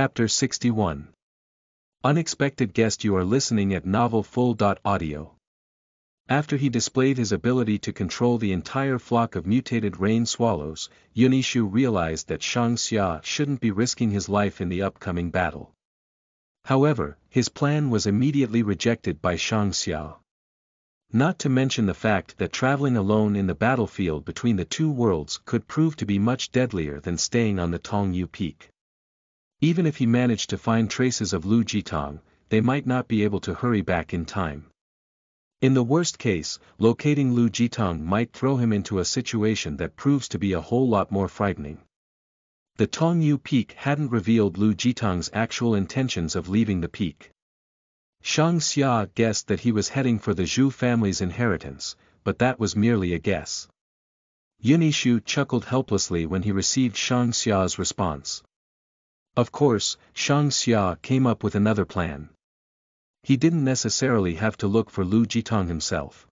Chapter 61 Unexpected guest You are listening at Novel Full. Audio. After he displayed his ability to control the entire flock of mutated rain swallows, Yunishu realized that Shang Xia shouldn't be risking his life in the upcoming battle. However, his plan was immediately rejected by Shang Xia. Not to mention the fact that traveling alone in the battlefield between the two worlds could prove to be much deadlier than staying on the Tongyu peak. Even if he managed to find traces of Lu Jitang, they might not be able to hurry back in time. In the worst case, locating Lu Jitang might throw him into a situation that proves to be a whole lot more frightening. The Tongyu peak hadn't revealed Lu Jitang's actual intentions of leaving the peak. Shang Xia guessed that he was heading for the Zhu family's inheritance, but that was merely a guess. Yunishu chuckled helplessly when he received Shang Xia's response. Of course, Shang Xia came up with another plan. He didn't necessarily have to look for Lu Jitang himself.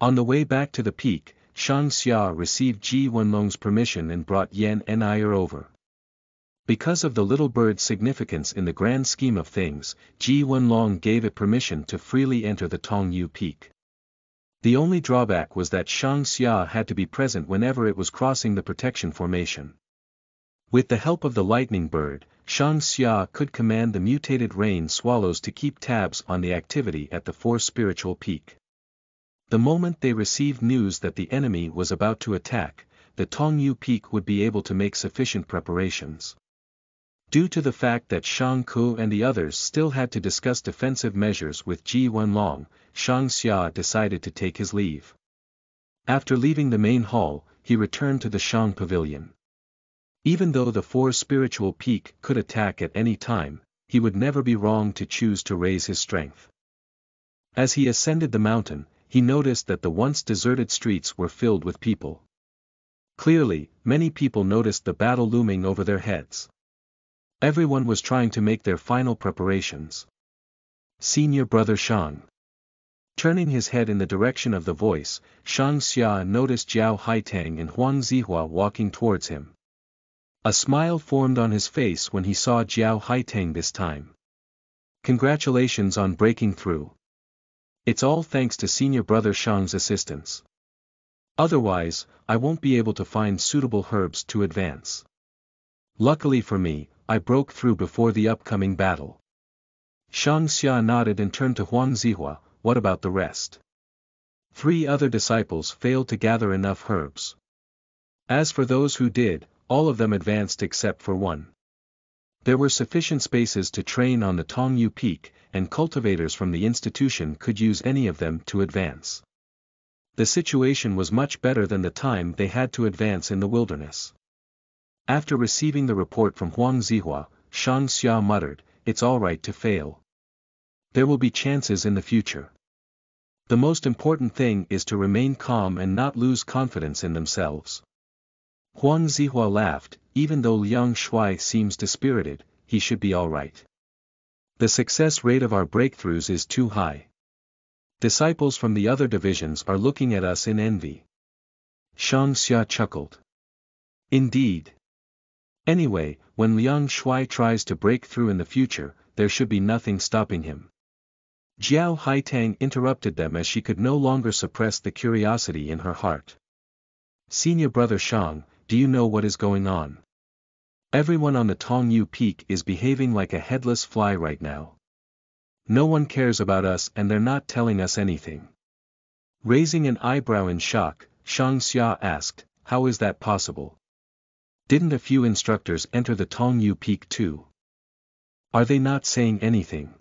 On the way back to the peak, Shang Xia received Ji Wenlong's permission and brought Yan Nir over. Because of the little bird's significance in the grand scheme of things, Ji Wenlong gave it permission to freely enter the Tongyu Peak. The only drawback was that Shang Xia had to be present whenever it was crossing the protection formation. With the help of the lightning bird, Shang Xia could command the mutated rain swallows to keep tabs on the activity at the four spiritual peak. The moment they received news that the enemy was about to attack, the Tongyu peak would be able to make sufficient preparations. Due to the fact that Shang Ku and the others still had to discuss defensive measures with Ji Wenlong, Shang Xia decided to take his leave. After leaving the main hall, he returned to the Shang Pavilion. Even though the four spiritual peak could attack at any time, he would never be wrong to choose to raise his strength. As he ascended the mountain, he noticed that the once deserted streets were filled with people. Clearly, many people noticed the battle looming over their heads. Everyone was trying to make their final preparations. Senior brother Shang. Turning his head in the direction of the voice, Shang Xia noticed Jiao Haitang and Huang Zihua walking towards him. A smile formed on his face when he saw Jiao Haitang this time. Congratulations on breaking through. It's all thanks to senior brother Shang's assistance. Otherwise, I won't be able to find suitable herbs to advance. Luckily for me, I broke through before the upcoming battle. Shang Xia nodded and turned to Huang Zihua, what about the rest? Three other disciples failed to gather enough herbs. As for those who did, all of them advanced except for one. There were sufficient spaces to train on the Tongyu Peak, and cultivators from the institution could use any of them to advance. The situation was much better than the time they had to advance in the wilderness. After receiving the report from Huang Zihua, Shang Xia muttered, it's alright to fail. There will be chances in the future. The most important thing is to remain calm and not lose confidence in themselves. Huang Zihua laughed, even though Liang Shuai seems dispirited, he should be alright. The success rate of our breakthroughs is too high. Disciples from the other divisions are looking at us in envy. Shang Xia chuckled. Indeed. Anyway, when Liang Shuai tries to break through in the future, there should be nothing stopping him. Jiao Haitang interrupted them as she could no longer suppress the curiosity in her heart. Senior brother Shang, do you know what is going on? Everyone on the Tongyu Peak is behaving like a headless fly right now. No one cares about us and they're not telling us anything. Raising an eyebrow in shock, Shang Xia asked, how is that possible? Didn't a few instructors enter the Tongyu Peak too? Are they not saying anything?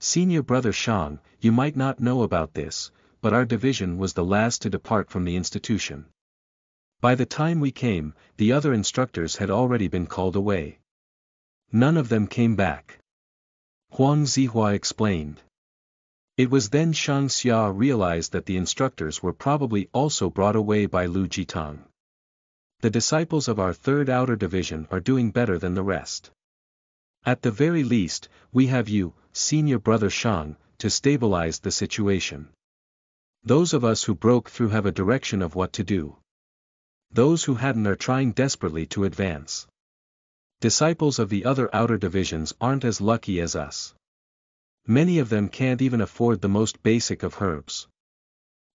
Senior brother Shang, you might not know about this, but our division was the last to depart from the institution. By the time we came, the other instructors had already been called away. None of them came back. Huang Zihua explained. It was then Shang Xia realized that the instructors were probably also brought away by Lu Jitang the disciples of our third outer division are doing better than the rest. At the very least, we have you, senior brother Shang, to stabilize the situation. Those of us who broke through have a direction of what to do. Those who hadn't are trying desperately to advance. Disciples of the other outer divisions aren't as lucky as us. Many of them can't even afford the most basic of herbs.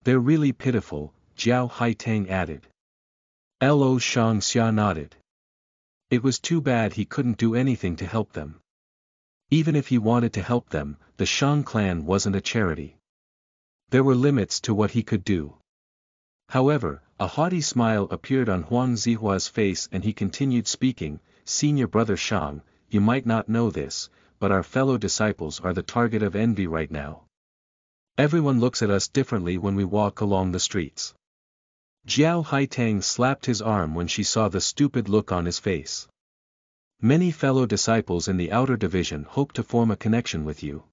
They're really pitiful, Jiao Haitang added. Lo Shang Xia nodded. It was too bad he couldn't do anything to help them. Even if he wanted to help them, the Shang clan wasn't a charity. There were limits to what he could do. However, a haughty smile appeared on Huang Zihua's face and he continued speaking, Senior Brother Shang, you might not know this, but our fellow disciples are the target of envy right now. Everyone looks at us differently when we walk along the streets. Jiao Haitang slapped his arm when she saw the stupid look on his face. Many fellow disciples in the outer division hope to form a connection with you.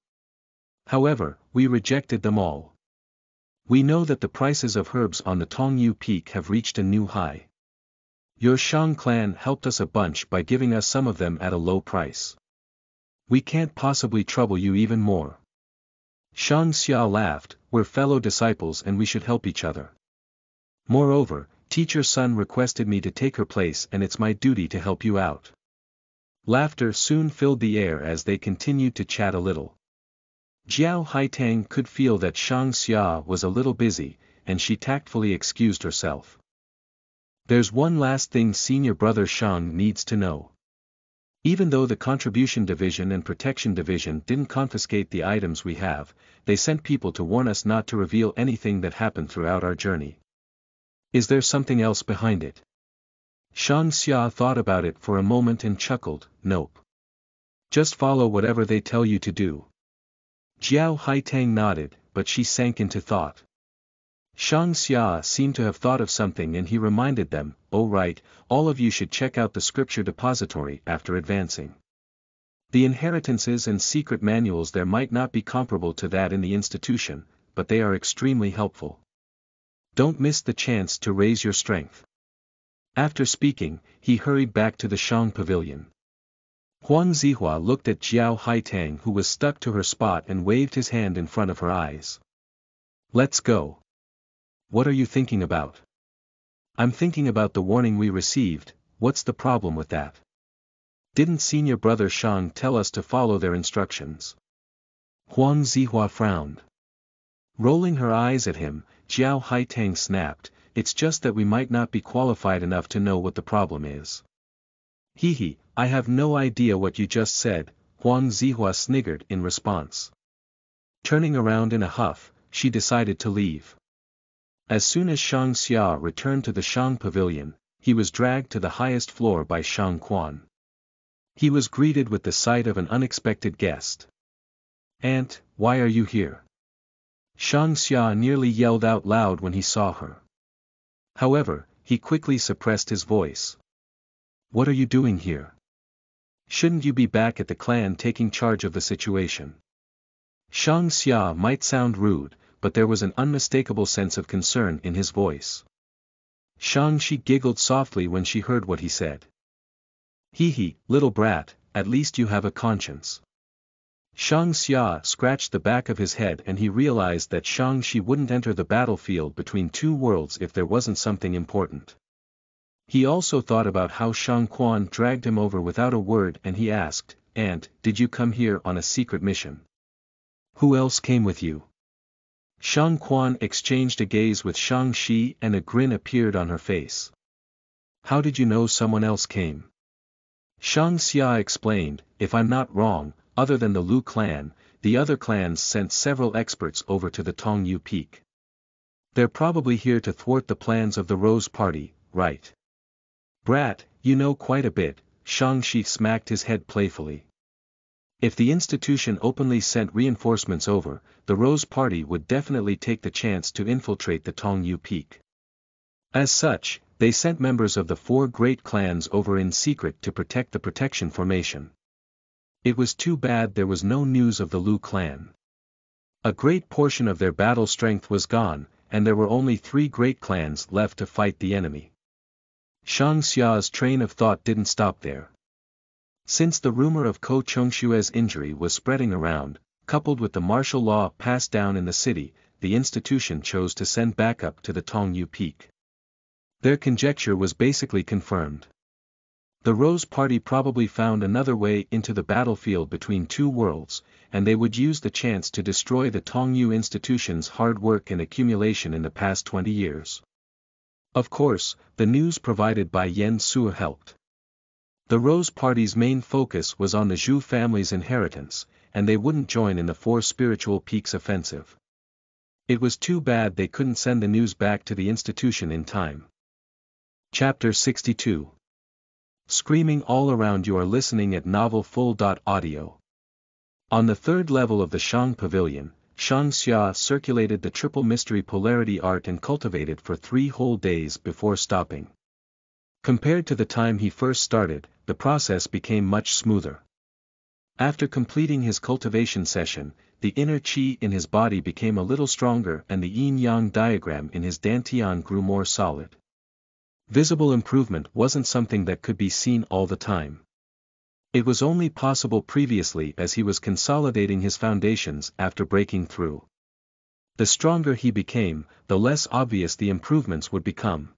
However, we rejected them all. We know that the prices of herbs on the Tongyu Peak have reached a new high. Your Shang clan helped us a bunch by giving us some of them at a low price. We can't possibly trouble you even more. Shang Xia laughed, we're fellow disciples and we should help each other. Moreover, teacher Sun requested me to take her place and it's my duty to help you out. Laughter soon filled the air as they continued to chat a little. Jiao Haitang could feel that Shang Xia was a little busy, and she tactfully excused herself. There's one last thing senior brother Shang needs to know. Even though the Contribution Division and Protection Division didn't confiscate the items we have, they sent people to warn us not to reveal anything that happened throughout our journey. Is there something else behind it? Shang Xia thought about it for a moment and chuckled, nope. Just follow whatever they tell you to do. Jiao Haitang nodded, but she sank into thought. Shang Xia seemed to have thought of something and he reminded them, oh right, all of you should check out the scripture depository after advancing. The inheritances and secret manuals there might not be comparable to that in the institution, but they are extremely helpful. Don't miss the chance to raise your strength. After speaking, he hurried back to the Shang pavilion. Huang Zihua looked at Jiao Haitang who was stuck to her spot and waved his hand in front of her eyes. Let's go. What are you thinking about? I'm thinking about the warning we received, what's the problem with that? Didn't senior brother Shang tell us to follow their instructions? Huang Zihua frowned. Rolling her eyes at him, Jiao Haitang snapped, it's just that we might not be qualified enough to know what the problem is. Hee, I have no idea what you just said, Huang Zihua sniggered in response. Turning around in a huff, she decided to leave. As soon as Shang Xia returned to the Shang pavilion, he was dragged to the highest floor by Shang Quan. He was greeted with the sight of an unexpected guest. Aunt, why are you here? Shang Xia nearly yelled out loud when he saw her. However, he quickly suppressed his voice. What are you doing here? Shouldn't you be back at the clan taking charge of the situation? Shang Xia might sound rude, but there was an unmistakable sense of concern in his voice. Shang Shi giggled softly when she heard what he said. Hee hee, little brat, at least you have a conscience. Shang Xia scratched the back of his head and he realized that Shang Shi wouldn't enter the battlefield between two worlds if there wasn't something important. He also thought about how Shang Quan dragged him over without a word and he asked, Aunt, did you come here on a secret mission? Who else came with you? Shang Quan exchanged a gaze with Shang Shi and a grin appeared on her face. How did you know someone else came? Shang Xia explained, if I'm not wrong, other than the Lu clan, the other clans sent several experts over to the Tongyu Peak. They're probably here to thwart the plans of the Rose Party, right? Brat, you know quite a bit, Shang-Shi smacked his head playfully. If the institution openly sent reinforcements over, the Rose Party would definitely take the chance to infiltrate the Tongyu Peak. As such, they sent members of the four great clans over in secret to protect the protection formation. It was too bad there was no news of the Lu clan. A great portion of their battle strength was gone, and there were only three great clans left to fight the enemy. Shang Xia's train of thought didn't stop there. Since the rumor of Ko Chongshue's injury was spreading around, coupled with the martial law passed down in the city, the institution chose to send backup to the Tongyu Peak. Their conjecture was basically confirmed. The Rose Party probably found another way into the battlefield between two worlds, and they would use the chance to destroy the Tongyu institution's hard work and accumulation in the past 20 years. Of course, the news provided by Yen Sua helped. The Rose Party's main focus was on the Zhu family's inheritance, and they wouldn't join in the Four Spiritual Peaks offensive. It was too bad they couldn't send the news back to the institution in time. Chapter 62 Screaming all around you are listening at novel full.audio. On the third level of the Shang Pavilion, Shang Xia circulated the triple mystery polarity art and cultivated for three whole days before stopping. Compared to the time he first started, the process became much smoother. After completing his cultivation session, the inner qi in his body became a little stronger and the yin-yang diagram in his dantian grew more solid. Visible improvement wasn't something that could be seen all the time. It was only possible previously as he was consolidating his foundations after breaking through. The stronger he became, the less obvious the improvements would become.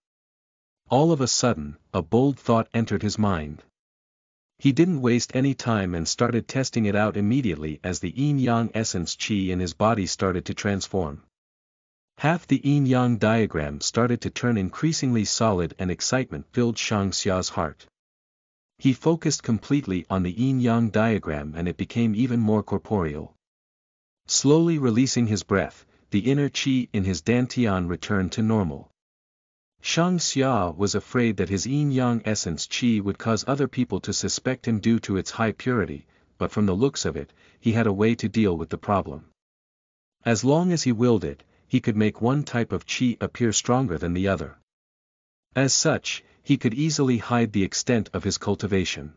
All of a sudden, a bold thought entered his mind. He didn't waste any time and started testing it out immediately as the yin-yang essence chi in his body started to transform. Half the yin-yang diagram started to turn increasingly solid and excitement filled Shang Xia's heart. He focused completely on the yin-yang diagram and it became even more corporeal. Slowly releasing his breath, the inner chi in his dantian returned to normal. Shang Xia was afraid that his yin-yang essence chi would cause other people to suspect him due to its high purity, but from the looks of it, he had a way to deal with the problem. As long as he willed it, he could make one type of chi appear stronger than the other. As such, he could easily hide the extent of his cultivation.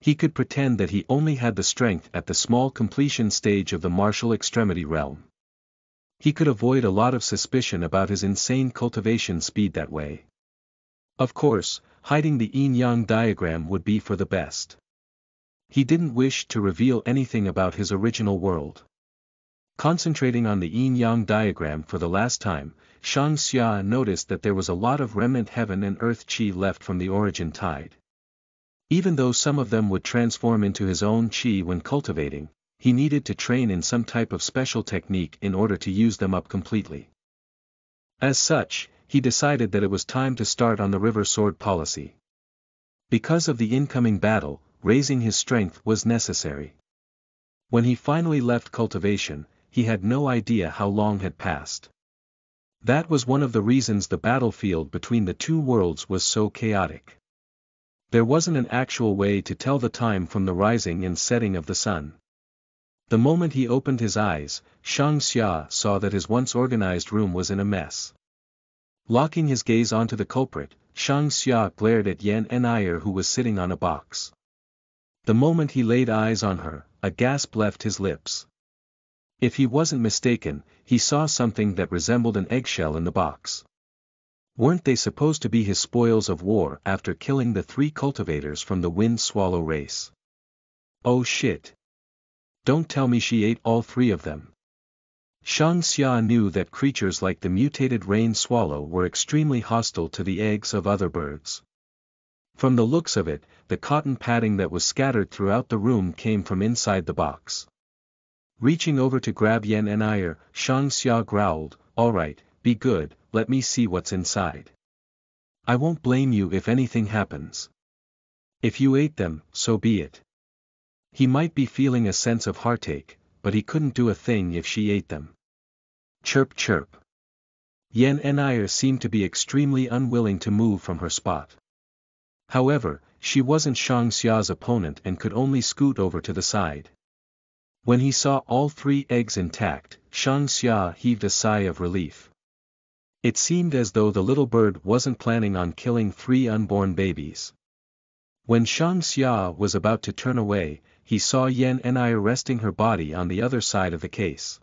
He could pretend that he only had the strength at the small completion stage of the martial extremity realm he could avoid a lot of suspicion about his insane cultivation speed that way. Of course, hiding the yin-yang diagram would be for the best. He didn't wish to reveal anything about his original world. Concentrating on the yin-yang diagram for the last time, Shang Xia noticed that there was a lot of remnant heaven and earth chi left from the origin tide. Even though some of them would transform into his own chi when cultivating, he needed to train in some type of special technique in order to use them up completely. As such, he decided that it was time to start on the river sword policy. Because of the incoming battle, raising his strength was necessary. When he finally left cultivation, he had no idea how long had passed. That was one of the reasons the battlefield between the two worlds was so chaotic. There wasn't an actual way to tell the time from the rising and setting of the sun. The moment he opened his eyes, Shang Xia saw that his once organized room was in a mess. Locking his gaze onto the culprit, Shang Xia glared at Yan Enir who was sitting on a box. The moment he laid eyes on her, a gasp left his lips. If he wasn't mistaken, he saw something that resembled an eggshell in the box. Weren't they supposed to be his spoils of war after killing the three cultivators from the wind swallow race? Oh shit. Don't tell me she ate all three of them. Shang Xia knew that creatures like the mutated rain swallow were extremely hostile to the eggs of other birds. From the looks of it, the cotton padding that was scattered throughout the room came from inside the box. Reaching over to grab Yan Enir, Shang Xia growled, alright, be good, let me see what's inside. I won't blame you if anything happens. If you ate them, so be it. He might be feeling a sense of heartache, but he couldn't do a thing if she ate them. Chirp chirp. Yan Enir seemed to be extremely unwilling to move from her spot. However, she wasn't Shang Xia's opponent and could only scoot over to the side. When he saw all three eggs intact, Shang Xia heaved a sigh of relief. It seemed as though the little bird wasn't planning on killing three unborn babies. When Shang Xia was about to turn away, he saw Yan Enir resting her body on the other side of the case.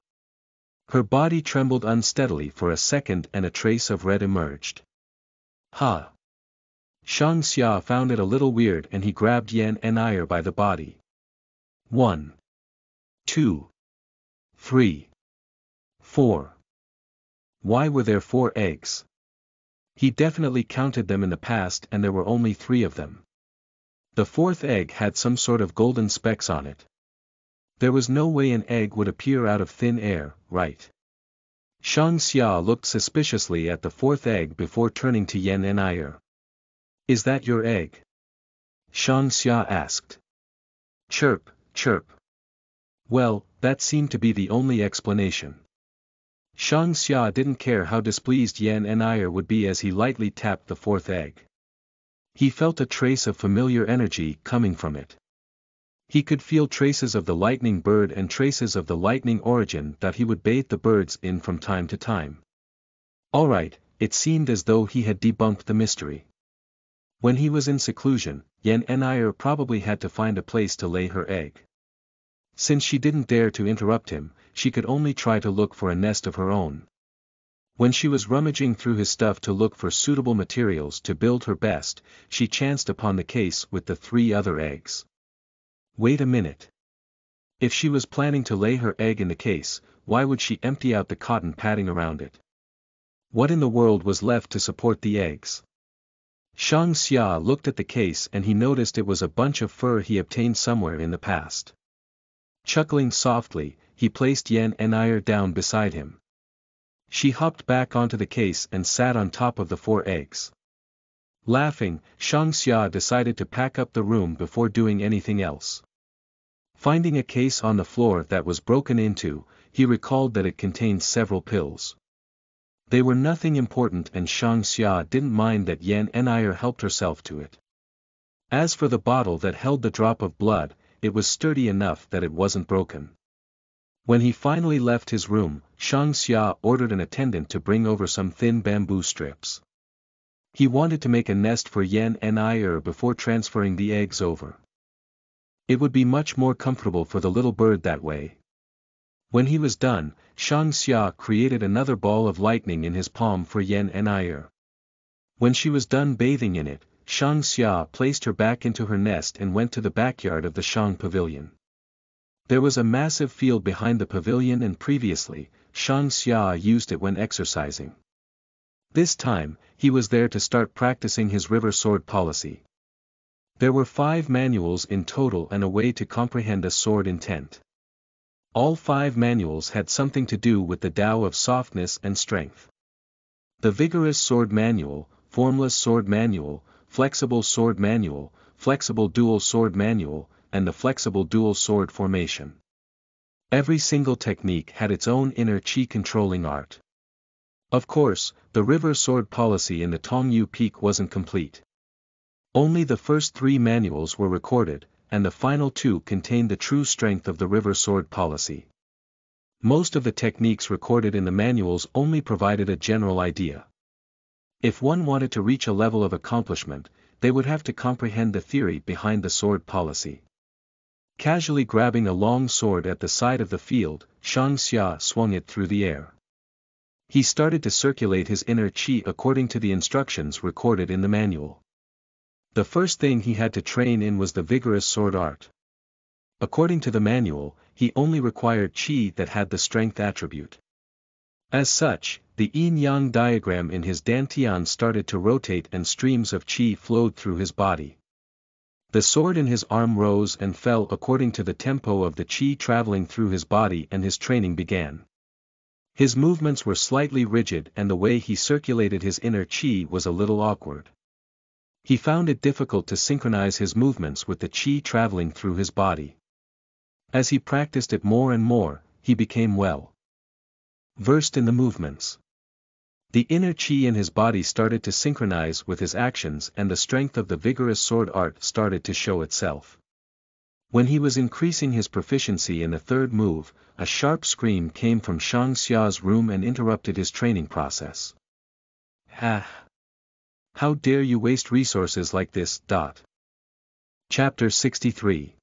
Her body trembled unsteadily for a second and a trace of red emerged. Ha! Shang Xia found it a little weird and he grabbed Yan Enir by the body. One. Two. Three. Four. Why were there four eggs? He definitely counted them in the past and there were only three of them. The fourth egg had some sort of golden specks on it. There was no way an egg would appear out of thin air, right? Shang Xia looked suspiciously at the fourth egg before turning to Yan En'er. Is that your egg? Shang Xia asked. Chirp, chirp. Well, that seemed to be the only explanation. Shang Xia didn't care how displeased Yan En'er would be as he lightly tapped the fourth egg. He felt a trace of familiar energy coming from it. He could feel traces of the lightning bird and traces of the lightning origin that he would bathe the birds in from time to time. Alright, it seemed as though he had debunked the mystery. When he was in seclusion, Yan En'er probably had to find a place to lay her egg. Since she didn't dare to interrupt him, she could only try to look for a nest of her own. When she was rummaging through his stuff to look for suitable materials to build her best, she chanced upon the case with the three other eggs. Wait a minute. If she was planning to lay her egg in the case, why would she empty out the cotton padding around it? What in the world was left to support the eggs? Shang Xia looked at the case and he noticed it was a bunch of fur he obtained somewhere in the past. Chuckling softly, he placed Yan En'er down beside him. She hopped back onto the case and sat on top of the four eggs. Laughing, Shang Xia decided to pack up the room before doing anything else. Finding a case on the floor that was broken into, he recalled that it contained several pills. They were nothing important and Shang Xia didn't mind that Yan En'er helped herself to it. As for the bottle that held the drop of blood, it was sturdy enough that it wasn't broken. When he finally left his room, Shang Xia ordered an attendant to bring over some thin bamboo strips. He wanted to make a nest for Yan En'er before transferring the eggs over. It would be much more comfortable for the little bird that way. When he was done, Shang Xia created another ball of lightning in his palm for Yan En'er. When she was done bathing in it, Shang Xia placed her back into her nest and went to the backyard of the Shang pavilion. There was a massive field behind the pavilion and previously, Shang Xia used it when exercising. This time, he was there to start practicing his river sword policy. There were five manuals in total and a way to comprehend a sword intent. All five manuals had something to do with the Tao of softness and strength. The Vigorous Sword Manual, Formless Sword Manual, Flexible Sword Manual, Flexible Dual Sword Manual, and the Flexible Dual Sword Formation. Every single technique had its own inner chi controlling art. Of course, the river sword policy in the Tongyu Peak wasn't complete. Only the first three manuals were recorded, and the final two contained the true strength of the river sword policy. Most of the techniques recorded in the manuals only provided a general idea. If one wanted to reach a level of accomplishment, they would have to comprehend the theory behind the sword policy. Casually grabbing a long sword at the side of the field, Shang Xia swung it through the air. He started to circulate his inner chi according to the instructions recorded in the manual. The first thing he had to train in was the vigorous sword art. According to the manual, he only required chi that had the strength attribute. As such, the yin-yang diagram in his dantian started to rotate and streams of qi flowed through his body. The sword in his arm rose and fell according to the tempo of the qi traveling through his body and his training began. His movements were slightly rigid and the way he circulated his inner qi was a little awkward. He found it difficult to synchronize his movements with the qi traveling through his body. As he practiced it more and more, he became well versed in the movements. The inner chi in his body started to synchronize with his actions and the strength of the vigorous sword art started to show itself. When he was increasing his proficiency in the third move, a sharp scream came from Shang Xia's room and interrupted his training process. Ha! How dare you waste resources like this, dot. Chapter 63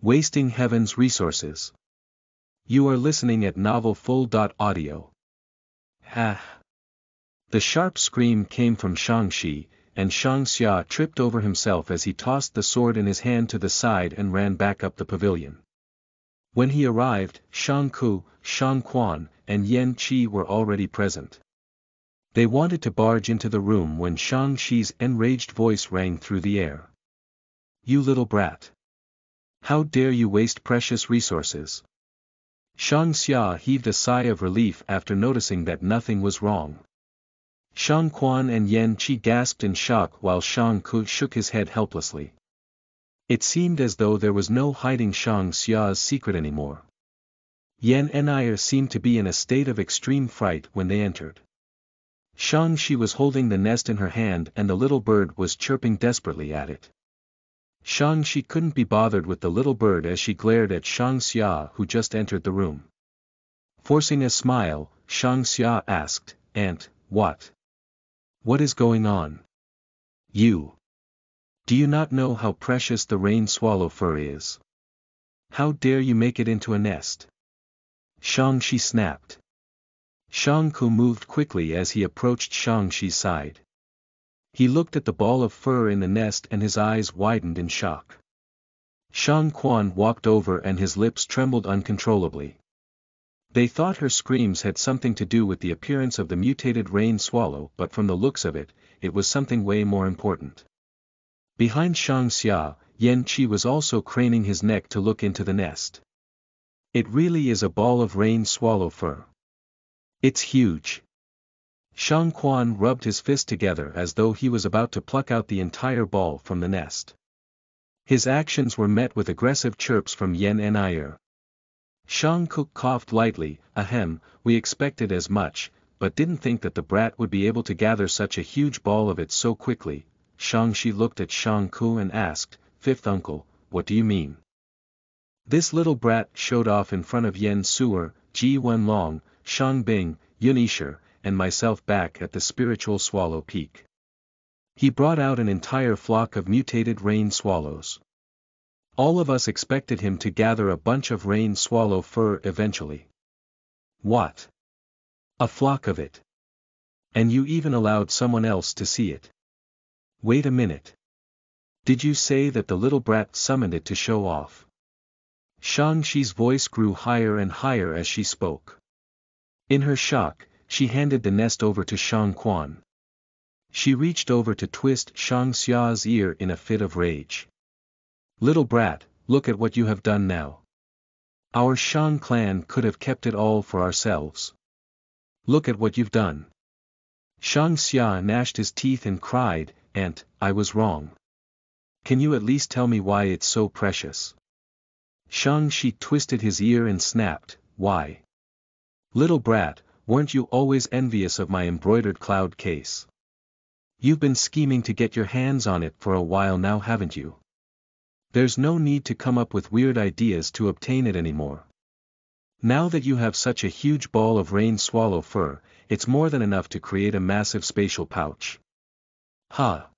Wasting Heaven's Resources you are listening at Novel novelfull.audio. Ha! The sharp scream came from Shang-Shi, and Shang-Xia tripped over himself as he tossed the sword in his hand to the side and ran back up the pavilion. When he arrived, Shang-Ku, Shang-Quan, and Yan-Qi were already present. They wanted to barge into the room when Shang-Shi's enraged voice rang through the air. You little brat. How dare you waste precious resources? Shang Xia heaved a sigh of relief after noticing that nothing was wrong. Shang Quan and Yan Qi gasped in shock while Shang Ku shook his head helplessly. It seemed as though there was no hiding Shang Xia's secret anymore. Yan and I seemed to be in a state of extreme fright when they entered. Shang Shi was holding the nest in her hand and the little bird was chirping desperately at it. Shang Shi couldn't be bothered with the little bird as she glared at Shang Xia who just entered the room. Forcing a smile, Shang Xia asked, Aunt, what? What is going on? You. Do you not know how precious the rain swallow fur is? How dare you make it into a nest? Shang Shi snapped. Shang Ku moved quickly as he approached Shang Shi's side. He looked at the ball of fur in the nest and his eyes widened in shock. Shang Quan walked over and his lips trembled uncontrollably. They thought her screams had something to do with the appearance of the mutated rain swallow but from the looks of it, it was something way more important. Behind Shang Xia, Yan Qi was also craning his neck to look into the nest. It really is a ball of rain swallow fur. It's huge. Shang Quan rubbed his fist together as though he was about to pluck out the entire ball from the nest. His actions were met with aggressive chirps from Yan En'er. Shang Ku coughed lightly, ahem, we expected as much, but didn't think that the brat would be able to gather such a huge ball of it so quickly. Shang Shi looked at Shang Ku and asked, Fifth uncle, what do you mean? This little brat showed off in front of Yen Suer, Ji Wenlong, Shang Bing, Yunisher, and myself back at the spiritual swallow peak. He brought out an entire flock of mutated rain swallows. All of us expected him to gather a bunch of rain swallow fur eventually. What? A flock of it. And you even allowed someone else to see it. Wait a minute. Did you say that the little brat summoned it to show off? Shang Shi's voice grew higher and higher as she spoke. In her shock, she handed the nest over to Shang Quan. She reached over to twist Shang Xia's ear in a fit of rage. Little brat, look at what you have done now. Our Shang clan could have kept it all for ourselves. Look at what you've done. Shang Xia gnashed his teeth and cried, Aunt, I was wrong. Can you at least tell me why it's so precious? Shang Shi twisted his ear and snapped, Why? Little brat, weren't you always envious of my embroidered cloud case? You've been scheming to get your hands on it for a while now haven't you? There's no need to come up with weird ideas to obtain it anymore. Now that you have such a huge ball of rain swallow fur, it's more than enough to create a massive spatial pouch. Ha!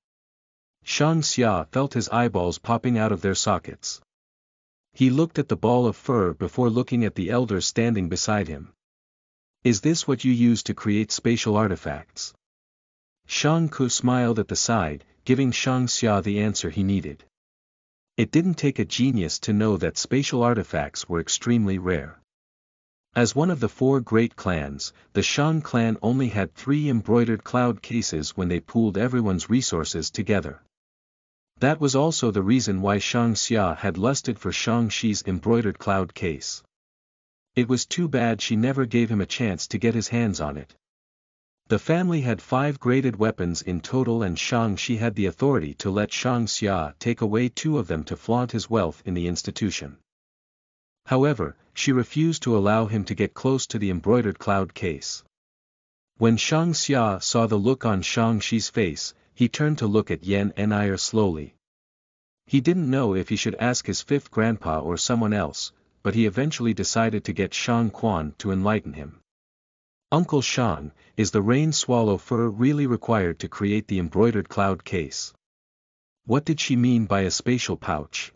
Shang Xia felt his eyeballs popping out of their sockets. He looked at the ball of fur before looking at the elder standing beside him. Is this what you use to create spatial artifacts? Shang Ku smiled at the side, giving Shang Xia the answer he needed. It didn't take a genius to know that spatial artifacts were extremely rare. As one of the four great clans, the Shang clan only had three embroidered cloud cases when they pooled everyone's resources together. That was also the reason why Shang Xia had lusted for Shang Shi's embroidered cloud case. It was too bad she never gave him a chance to get his hands on it. The family had five graded weapons in total and Shang Shi had the authority to let Shang Xia take away two of them to flaunt his wealth in the institution. However, she refused to allow him to get close to the embroidered cloud case. When Shang Xia saw the look on Shang Shi's face, he turned to look at Yan Enir slowly. He didn't know if he should ask his fifth grandpa or someone else, but he eventually decided to get Shang Quan to enlighten him. Uncle Shang, is the rain swallow fur really required to create the embroidered cloud case? What did she mean by a spatial pouch?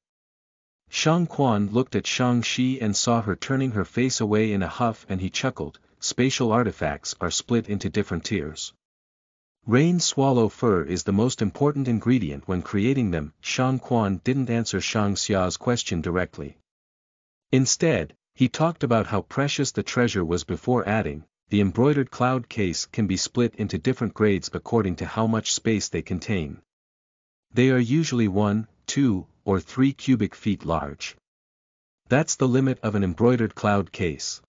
Shang Quan looked at Shang Shi and saw her turning her face away in a huff and he chuckled, spatial artifacts are split into different tiers. Rain swallow fur is the most important ingredient when creating them, Shang Quan didn't answer Shang Xia's question directly. Instead, he talked about how precious the treasure was before adding, the embroidered cloud case can be split into different grades according to how much space they contain. They are usually 1, 2, or 3 cubic feet large. That's the limit of an embroidered cloud case.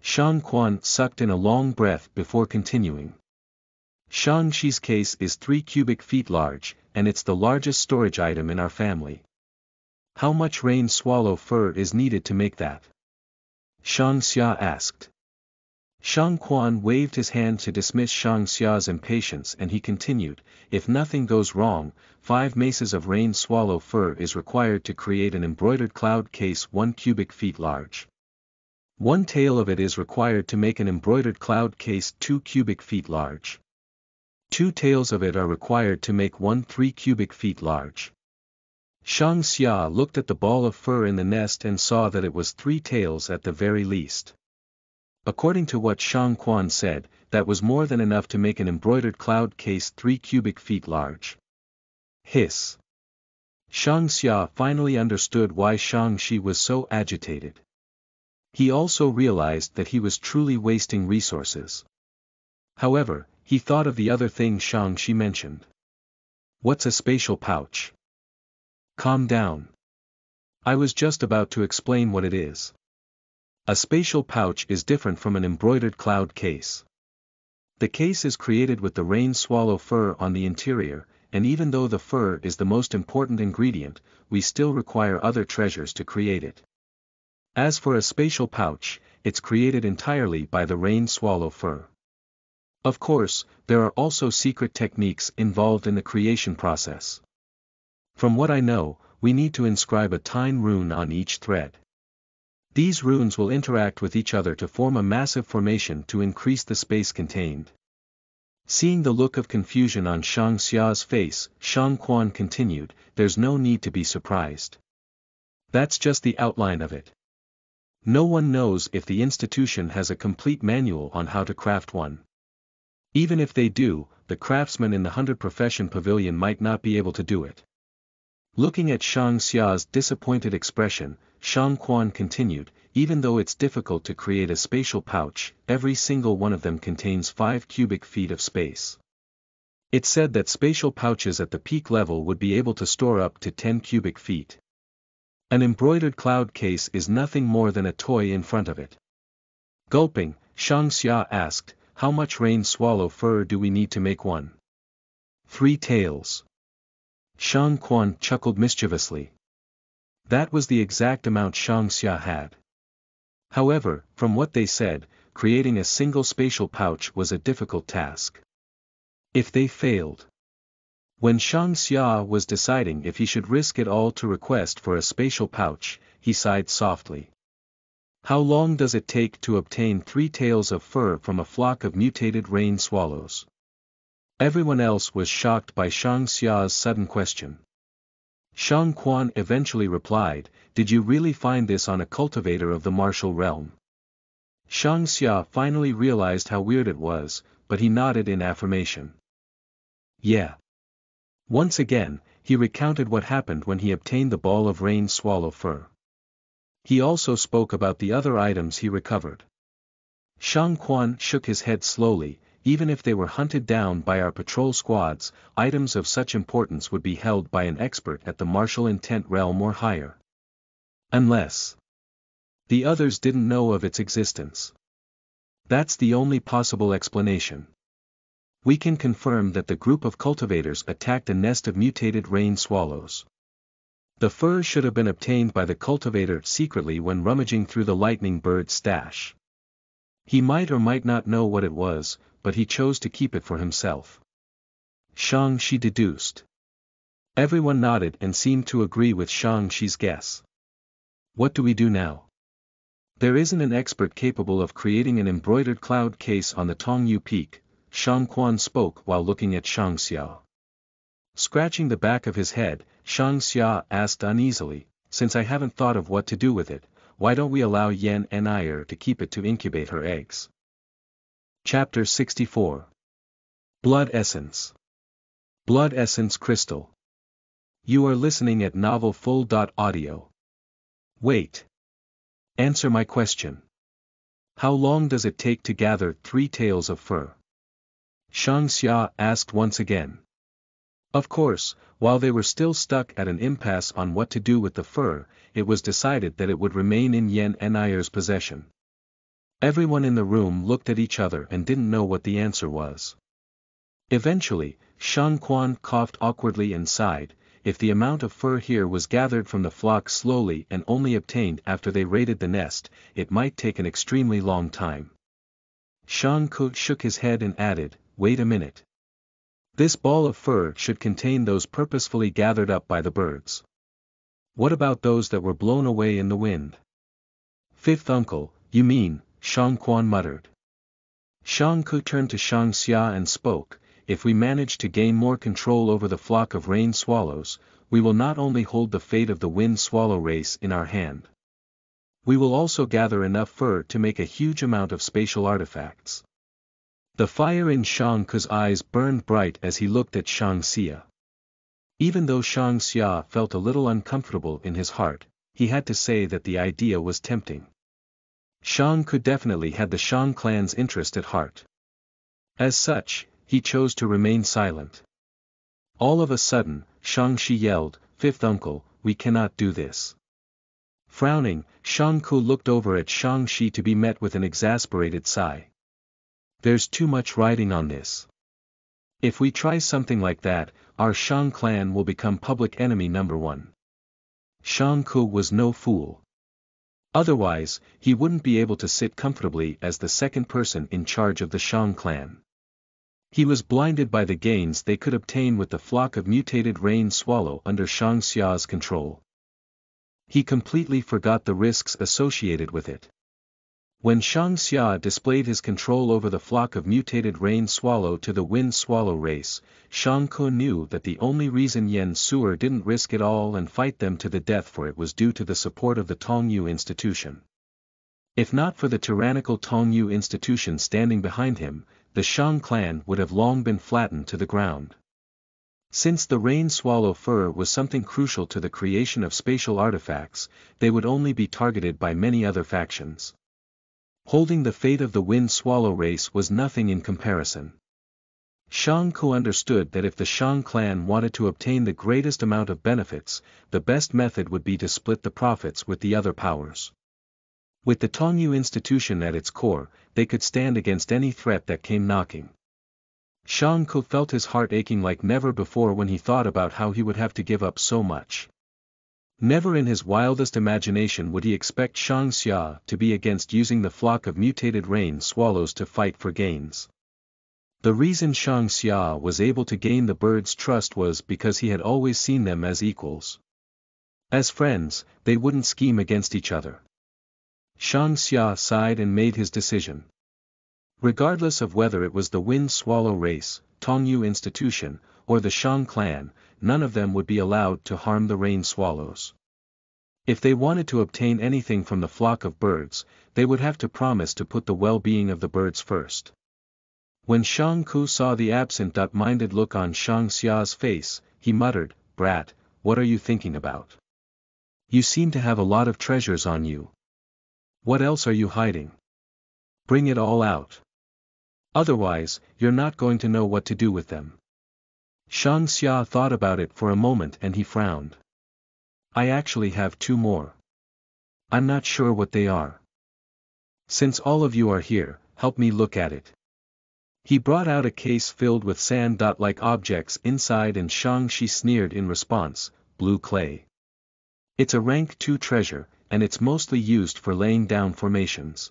Shang Quan sucked in a long breath before continuing. Shang Shi's case is 3 cubic feet large, and it's the largest storage item in our family. How much rain swallow fur is needed to make that? Shang Xia asked. Shang Quan waved his hand to dismiss Shang Xia's impatience and he continued, if nothing goes wrong, five maces of rain swallow fur is required to create an embroidered cloud case one cubic feet large. One tail of it is required to make an embroidered cloud case two cubic feet large. Two tails of it are required to make one three cubic feet large. Shang Xia looked at the ball of fur in the nest and saw that it was three tails at the very least. According to what Shang Quan said, that was more than enough to make an embroidered cloud case three cubic feet large. Hiss. Shang Xia finally understood why Shang Shi was so agitated. He also realized that he was truly wasting resources. However, he thought of the other thing Shang Shi mentioned. What's a spatial pouch? Calm down. I was just about to explain what it is. A spatial pouch is different from an embroidered cloud case. The case is created with the rain swallow fur on the interior, and even though the fur is the most important ingredient, we still require other treasures to create it. As for a spatial pouch, it's created entirely by the rain swallow fur. Of course, there are also secret techniques involved in the creation process. From what I know, we need to inscribe a Tine rune on each thread. These runes will interact with each other to form a massive formation to increase the space contained. Seeing the look of confusion on Shang Xia's face, Shang Quan continued, there's no need to be surprised. That's just the outline of it. No one knows if the institution has a complete manual on how to craft one. Even if they do, the craftsmen in the hundred profession pavilion might not be able to do it. Looking at Shang Xia's disappointed expression, Shang Quan continued, even though it's difficult to create a spatial pouch, every single one of them contains 5 cubic feet of space. It said that spatial pouches at the peak level would be able to store up to 10 cubic feet. An embroidered cloud case is nothing more than a toy in front of it. Gulping, Shang Xia asked, how much rain swallow fur do we need to make one? Three tails. Shang Quan chuckled mischievously. That was the exact amount Shang Xia had. However, from what they said, creating a single spatial pouch was a difficult task. If they failed. When Shang Xia was deciding if he should risk it all to request for a spatial pouch, he sighed softly. How long does it take to obtain three tails of fur from a flock of mutated rain swallows? Everyone else was shocked by Shang Xia's sudden question. Shang Quan eventually replied, Did you really find this on a cultivator of the martial realm? Shang Xia finally realized how weird it was, but he nodded in affirmation. Yeah. Once again, he recounted what happened when he obtained the ball of rain swallow fur. He also spoke about the other items he recovered. Shang Quan shook his head slowly, even if they were hunted down by our patrol squads, items of such importance would be held by an expert at the martial intent realm or higher. Unless the others didn't know of its existence. That's the only possible explanation. We can confirm that the group of cultivators attacked a nest of mutated rain swallows. The fur should have been obtained by the cultivator secretly when rummaging through the lightning bird stash. He might or might not know what it was, but he chose to keep it for himself. Shang Shi deduced. Everyone nodded and seemed to agree with Shang Shi's guess. What do we do now? There isn't an expert capable of creating an embroidered cloud case on the Tongyu Peak, Shang Quan spoke while looking at Shang Xia. Scratching the back of his head, Shang Xia asked uneasily, since I haven't thought of what to do with it, why don't we allow Yan An'er to keep it to incubate her eggs? Chapter 64 Blood Essence Blood Essence Crystal You are listening at novelfull.audio. Wait. Answer my question. How long does it take to gather three tails of fur? Shang Xia asked once again. Of course, while they were still stuck at an impasse on what to do with the fur, it was decided that it would remain in Yen Nir's possession. Everyone in the room looked at each other and didn't know what the answer was. Eventually, Shang Quan coughed awkwardly and sighed, if the amount of fur here was gathered from the flock slowly and only obtained after they raided the nest, it might take an extremely long time. Shang Ku shook his head and added, wait a minute. This ball of fur should contain those purposefully gathered up by the birds. What about those that were blown away in the wind? Fifth uncle, you mean, Shang Quan muttered. Shang Ku turned to Shang Xia and spoke, if we manage to gain more control over the flock of rain swallows, we will not only hold the fate of the wind swallow race in our hand. We will also gather enough fur to make a huge amount of spatial artifacts. The fire in Shang Ku's eyes burned bright as he looked at Shang Xia. Even though Shang Xia felt a little uncomfortable in his heart, he had to say that the idea was tempting. Shang Ku definitely had the Shang clan's interest at heart. As such, he chose to remain silent. All of a sudden, Shang yelled, Fifth uncle, we cannot do this. Frowning, Shang Ku looked over at Shang Shi to be met with an exasperated sigh. There's too much riding on this. If we try something like that, our Shang clan will become public enemy number one. Shang Ku was no fool. Otherwise, he wouldn't be able to sit comfortably as the second person in charge of the Shang clan. He was blinded by the gains they could obtain with the flock of mutated rain swallow under Shang Xia's control. He completely forgot the risks associated with it. When Shang Xia displayed his control over the flock of mutated rain swallow to the wind swallow race, Shang Ku knew that the only reason Yen Suer didn't risk it all and fight them to the death for it was due to the support of the Tongyu institution. If not for the tyrannical Tongyu institution standing behind him, the Shang clan would have long been flattened to the ground. Since the rain swallow fur was something crucial to the creation of spatial artifacts, they would only be targeted by many other factions. Holding the fate of the wind swallow race was nothing in comparison. Shang Ku understood that if the Shang clan wanted to obtain the greatest amount of benefits, the best method would be to split the profits with the other powers. With the Tongyu institution at its core, they could stand against any threat that came knocking. Shang Ku felt his heart aching like never before when he thought about how he would have to give up so much. Never in his wildest imagination would he expect Shang Xia to be against using the flock of mutated rain swallows to fight for gains. The reason Shang Xia was able to gain the birds' trust was because he had always seen them as equals. As friends, they wouldn't scheme against each other. Shang Xia sighed and made his decision. Regardless of whether it was the Wind Swallow race, Tongyu institution, or the Shang clan, none of them would be allowed to harm the rain swallows. If they wanted to obtain anything from the flock of birds, they would have to promise to put the well-being of the birds first. When Shang Ku saw the absent-minded look on Shang Xia's face, he muttered, Brat, what are you thinking about? You seem to have a lot of treasures on you. What else are you hiding? Bring it all out. Otherwise, you're not going to know what to do with them. Shang Xia thought about it for a moment and he frowned. I actually have two more. I'm not sure what they are. Since all of you are here, help me look at it. He brought out a case filled with sand-like objects inside and Shang Shi sneered in response, blue clay. It's a rank 2 treasure, and it's mostly used for laying down formations.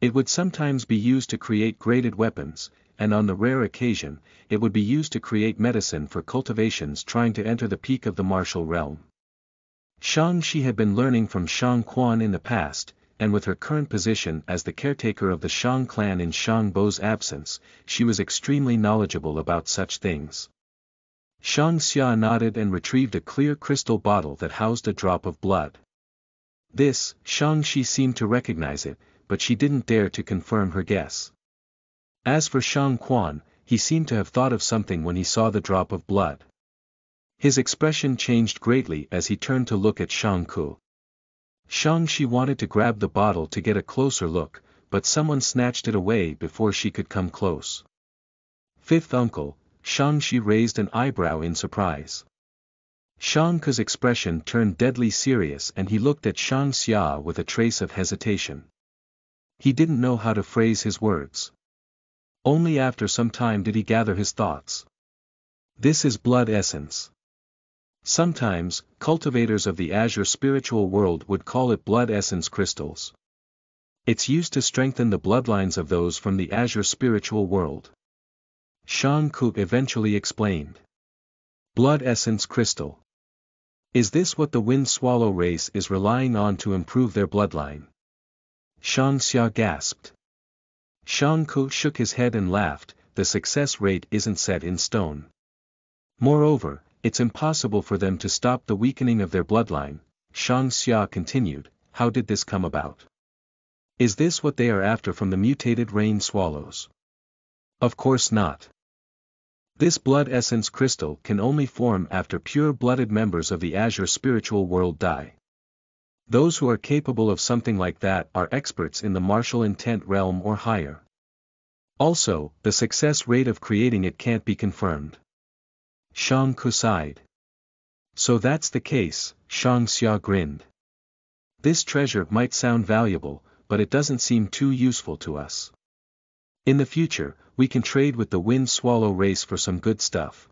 It would sometimes be used to create graded weapons, and on the rare occasion, it would be used to create medicine for cultivations trying to enter the peak of the martial realm. Shang Shi had been learning from Shang Quan in the past, and with her current position as the caretaker of the Shang clan in Shang Bo's absence, she was extremely knowledgeable about such things. Shang Xia nodded and retrieved a clear crystal bottle that housed a drop of blood. This, Shang Shi seemed to recognize it, but she didn't dare to confirm her guess. As for Shang Quan, he seemed to have thought of something when he saw the drop of blood. His expression changed greatly as he turned to look at Shang Ku. Shang Shi wanted to grab the bottle to get a closer look, but someone snatched it away before she could come close. Fifth uncle, Shang Shi raised an eyebrow in surprise. Shang Ku's expression turned deadly serious and he looked at Shang Xia with a trace of hesitation. He didn't know how to phrase his words. Only after some time did he gather his thoughts. This is blood essence. Sometimes, cultivators of the azure spiritual world would call it blood essence crystals. It's used to strengthen the bloodlines of those from the azure spiritual world. Shang Ku eventually explained. Blood essence crystal. Is this what the wind swallow race is relying on to improve their bloodline? Shang Xia gasped. Shang Ku shook his head and laughed, the success rate isn't set in stone. Moreover, it's impossible for them to stop the weakening of their bloodline, Shang Xia continued, how did this come about? Is this what they are after from the mutated rain swallows? Of course not. This blood essence crystal can only form after pure-blooded members of the azure spiritual world die. Those who are capable of something like that are experts in the martial intent realm or higher. Also, the success rate of creating it can't be confirmed. Shang Ku sighed. So that's the case, Shang Xia grinned. This treasure might sound valuable, but it doesn't seem too useful to us. In the future, we can trade with the wind swallow race for some good stuff.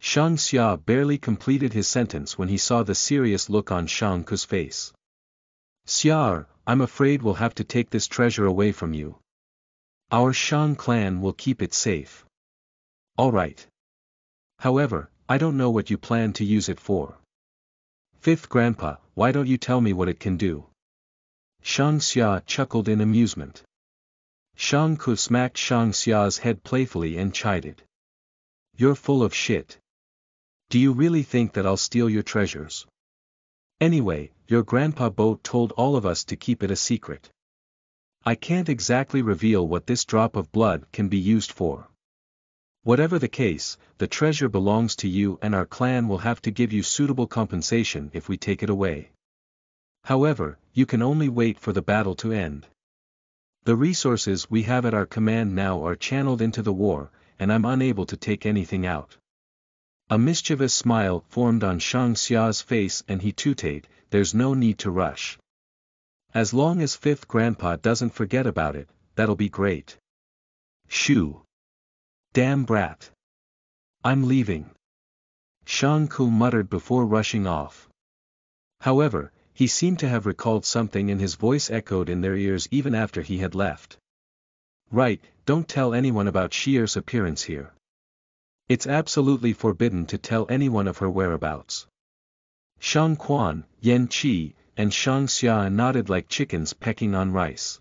Shang Xia barely completed his sentence when he saw the serious look on Shang Ku's face. Xiar, I'm afraid we'll have to take this treasure away from you. Our Shang clan will keep it safe. Alright. However, I don't know what you plan to use it for. Fifth Grandpa, why don't you tell me what it can do? Shang Xia chuckled in amusement. Shang Ku smacked Shang Xia's head playfully and chided. You're full of shit. Do you really think that I'll steal your treasures? Anyway, your grandpa Bo told all of us to keep it a secret. I can't exactly reveal what this drop of blood can be used for. Whatever the case, the treasure belongs to you and our clan will have to give you suitable compensation if we take it away. However, you can only wait for the battle to end. The resources we have at our command now are channeled into the war, and I'm unable to take anything out. A mischievous smile formed on Shang Xia's face and he tooted, there's no need to rush. As long as fifth grandpa doesn't forget about it, that'll be great. Shoo. Damn brat. I'm leaving. Shang Ku muttered before rushing off. However, he seemed to have recalled something and his voice echoed in their ears even after he had left. Right, don't tell anyone about Shier's appearance here. It's absolutely forbidden to tell anyone of her whereabouts. Shang Quan, Yan Qi, and Shang Xia nodded like chickens pecking on rice.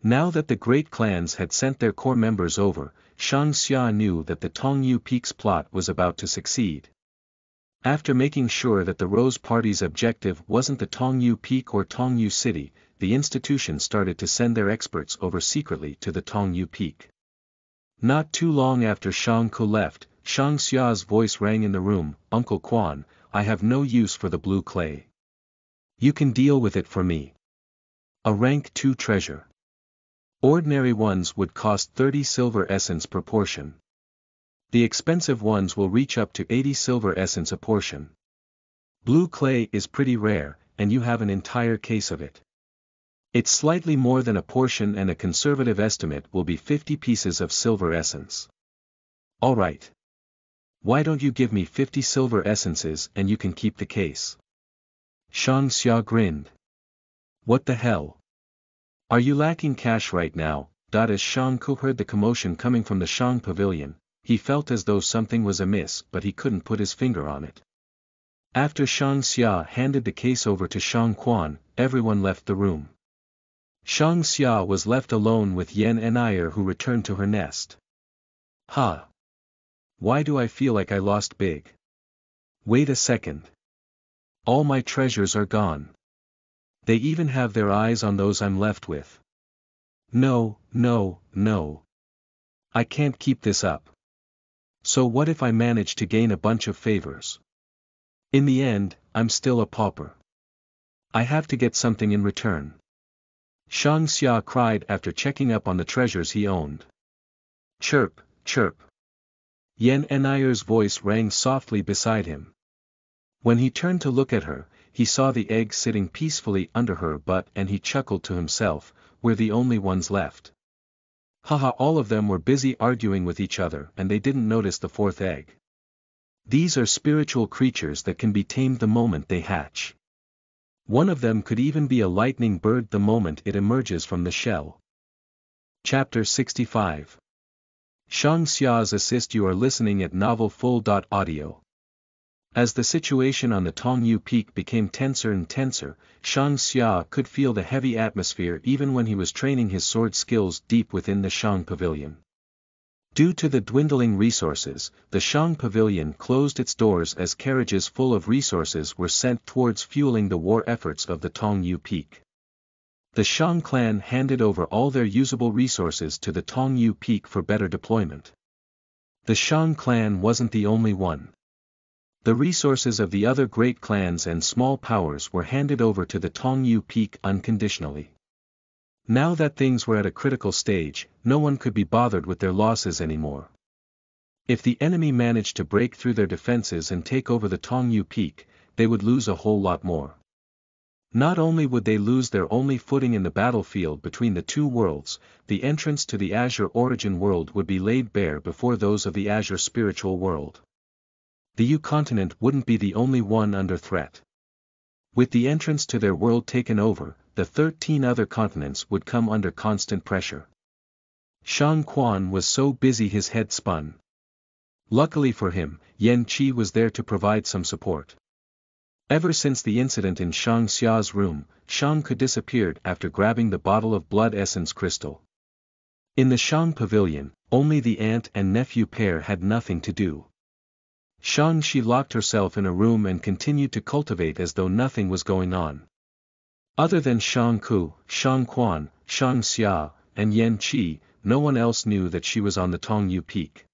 Now that the great clans had sent their core members over, Shang Xia knew that the Tongyu Peaks plot was about to succeed. After making sure that the Rose Party's objective wasn't the Tongyu Peak or Tongyu City, the institution started to send their experts over secretly to the Tongyu Peak. Not too long after Shang Ku left, Shang Xia's voice rang in the room, Uncle Quan, I have no use for the blue clay. You can deal with it for me. A rank 2 treasure. Ordinary ones would cost 30 silver essence per portion. The expensive ones will reach up to 80 silver essence a portion. Blue clay is pretty rare, and you have an entire case of it. It's slightly more than a portion and a conservative estimate will be 50 pieces of silver essence. Alright. Why don't you give me 50 silver essences and you can keep the case? Shang Xia grinned. What the hell? Are you lacking cash right now? As Shang Ku heard the commotion coming from the Shang pavilion, he felt as though something was amiss but he couldn't put his finger on it. After Shang Xia handed the case over to Shang Quan, everyone left the room. Shang Xia was left alone with Yan En'er who returned to her nest. Ha! Why do I feel like I lost big? Wait a second. All my treasures are gone. They even have their eyes on those I'm left with. No, no, no. I can't keep this up. So what if I manage to gain a bunch of favors? In the end, I'm still a pauper. I have to get something in return. Shang Xia cried after checking up on the treasures he owned. Chirp, chirp. Yan En'er's voice rang softly beside him. When he turned to look at her, he saw the egg sitting peacefully under her butt and he chuckled to himself, we're the only ones left. Haha all of them were busy arguing with each other and they didn't notice the fourth egg. These are spiritual creatures that can be tamed the moment they hatch. One of them could even be a lightning bird the moment it emerges from the shell. Chapter 65 Shang Xia's Assist You are listening at Novel Full. Audio. As the situation on the Tongyu Peak became tenser and tenser, Shang Xia could feel the heavy atmosphere even when he was training his sword skills deep within the Shang Pavilion. Due to the dwindling resources, the Shang Pavilion closed its doors as carriages full of resources were sent towards fueling the war efforts of the Tongyu Peak. The Shang clan handed over all their usable resources to the Tongyu Peak for better deployment. The Shang clan wasn't the only one. The resources of the other great clans and small powers were handed over to the Tongyu Peak unconditionally. Now that things were at a critical stage, no one could be bothered with their losses anymore. If the enemy managed to break through their defenses and take over the Tongyu Peak, they would lose a whole lot more. Not only would they lose their only footing in the battlefield between the two worlds, the entrance to the Azure Origin world would be laid bare before those of the Azure Spiritual world the U continent wouldn't be the only one under threat. With the entrance to their world taken over, the 13 other continents would come under constant pressure. Shang Quan was so busy his head spun. Luckily for him, Yan Qi was there to provide some support. Ever since the incident in Shang Xia's room, Shang Ku disappeared after grabbing the bottle of blood essence crystal. In the Shang pavilion, only the aunt and nephew pair had nothing to do. Shang Shi locked herself in a room and continued to cultivate as though nothing was going on. Other than Shang Ku, Shang Quan, Shang Xia, and Yan Qi, no one else knew that she was on the Tongyu Peak.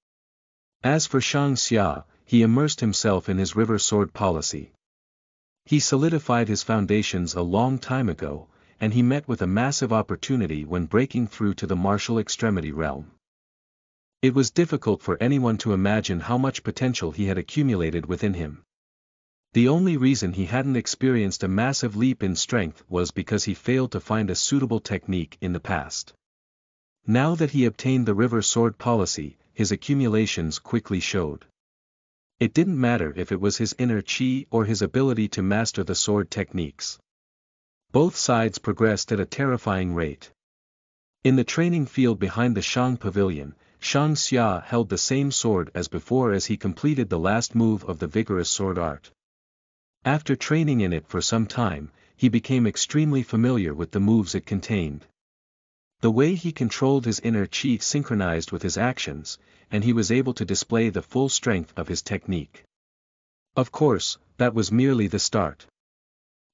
As for Shang Xia, he immersed himself in his river sword policy. He solidified his foundations a long time ago, and he met with a massive opportunity when breaking through to the martial extremity realm. It was difficult for anyone to imagine how much potential he had accumulated within him. The only reason he hadn't experienced a massive leap in strength was because he failed to find a suitable technique in the past. Now that he obtained the river sword policy, his accumulations quickly showed. It didn't matter if it was his inner chi or his ability to master the sword techniques. Both sides progressed at a terrifying rate. In the training field behind the Shang Pavilion, Shang Xia held the same sword as before as he completed the last move of the vigorous sword art. After training in it for some time, he became extremely familiar with the moves it contained. The way he controlled his inner chi synchronized with his actions, and he was able to display the full strength of his technique. Of course, that was merely the start.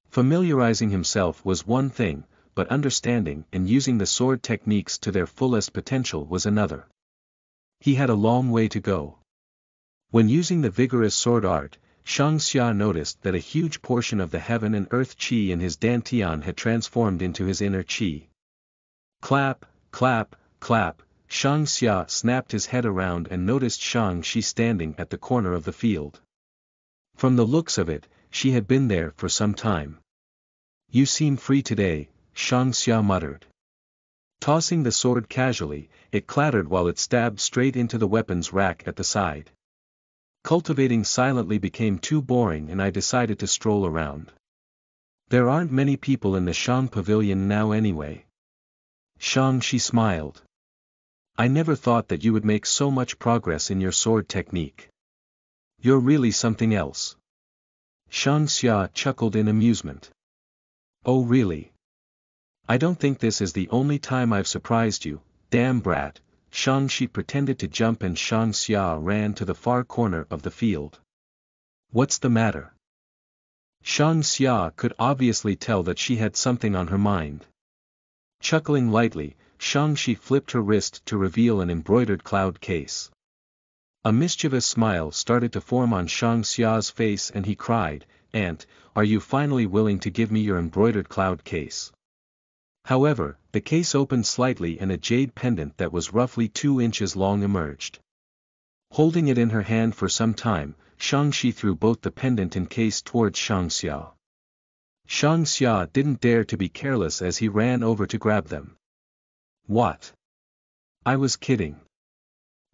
Familiarizing himself was one thing, but understanding and using the sword techniques to their fullest potential was another he had a long way to go. When using the vigorous sword art, Shang Xia noticed that a huge portion of the heaven and earth chi in his dantian had transformed into his inner chi. Clap, clap, clap, Shang Xia snapped his head around and noticed Shang Shi standing at the corner of the field. From the looks of it, she had been there for some time. You seem free today, Shang Xia muttered. Tossing the sword casually, it clattered while it stabbed straight into the weapons rack at the side. Cultivating silently became too boring and I decided to stroll around. There aren't many people in the Shang pavilion now anyway. Shang Shi smiled. I never thought that you would make so much progress in your sword technique. You're really something else. Shang Xia chuckled in amusement. Oh really? I don't think this is the only time I've surprised you, damn brat, Shang Shi pretended to jump and Shang Xia ran to the far corner of the field. What's the matter? Shang Xia could obviously tell that she had something on her mind. Chuckling lightly, Shang Shi flipped her wrist to reveal an embroidered cloud case. A mischievous smile started to form on Shang Xia's face and he cried, Aunt, are you finally willing to give me your embroidered cloud case? However, the case opened slightly and a jade pendant that was roughly two inches long emerged. Holding it in her hand for some time, Shang Shi threw both the pendant and case towards Shang Xia. Shang Xia didn't dare to be careless as he ran over to grab them. What? I was kidding.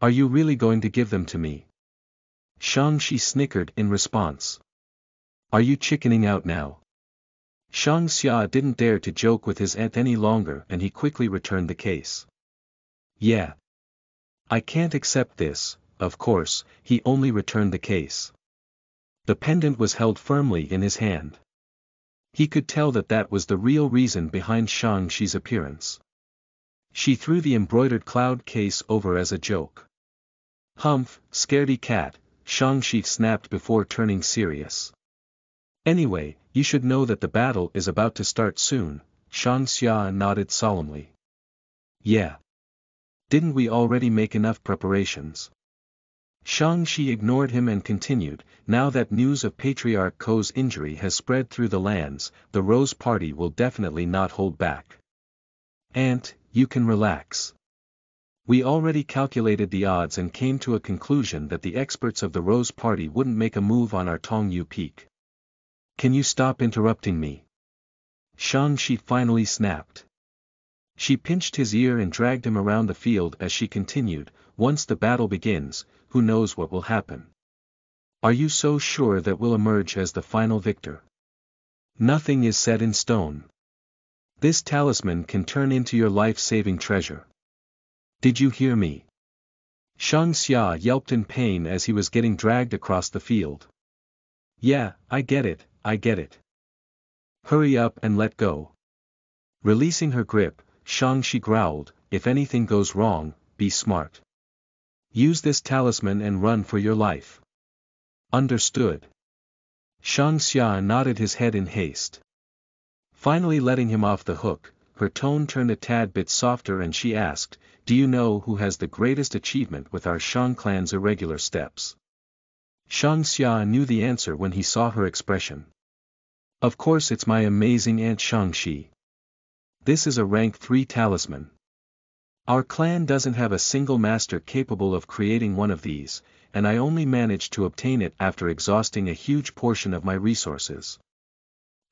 Are you really going to give them to me? Shang Shi snickered in response. Are you chickening out now? Shang Xia didn't dare to joke with his aunt any longer and he quickly returned the case. Yeah. I can't accept this, of course, he only returned the case. The pendant was held firmly in his hand. He could tell that that was the real reason behind Shang Shi's appearance. She threw the embroidered cloud case over as a joke. Humph, scaredy cat, Shang Shi snapped before turning serious. Anyway, you should know that the battle is about to start soon, Shang Xia nodded solemnly. Yeah. Didn't we already make enough preparations? Shang Shi ignored him and continued, now that news of Patriarch Ko's injury has spread through the lands, the Rose Party will definitely not hold back. Aunt, you can relax. We already calculated the odds and came to a conclusion that the experts of the Rose Party wouldn't make a move on our Tongyu Peak. Can you stop interrupting me? Shang Shi finally snapped. She pinched his ear and dragged him around the field as she continued, once the battle begins, who knows what will happen. Are you so sure that we'll emerge as the final victor? Nothing is set in stone. This talisman can turn into your life-saving treasure. Did you hear me? Shang Xia yelped in pain as he was getting dragged across the field. Yeah, I get it, I get it. Hurry up and let go. Releasing her grip, Shang Shi growled, if anything goes wrong, be smart. Use this talisman and run for your life. Understood. Shang Xia nodded his head in haste. Finally letting him off the hook, her tone turned a tad bit softer and she asked, Do you know who has the greatest achievement with our Shang clan's irregular steps? Shang Xia knew the answer when he saw her expression. Of course it's my amazing Aunt Shang Shi. This is a rank 3 talisman. Our clan doesn't have a single master capable of creating one of these, and I only managed to obtain it after exhausting a huge portion of my resources.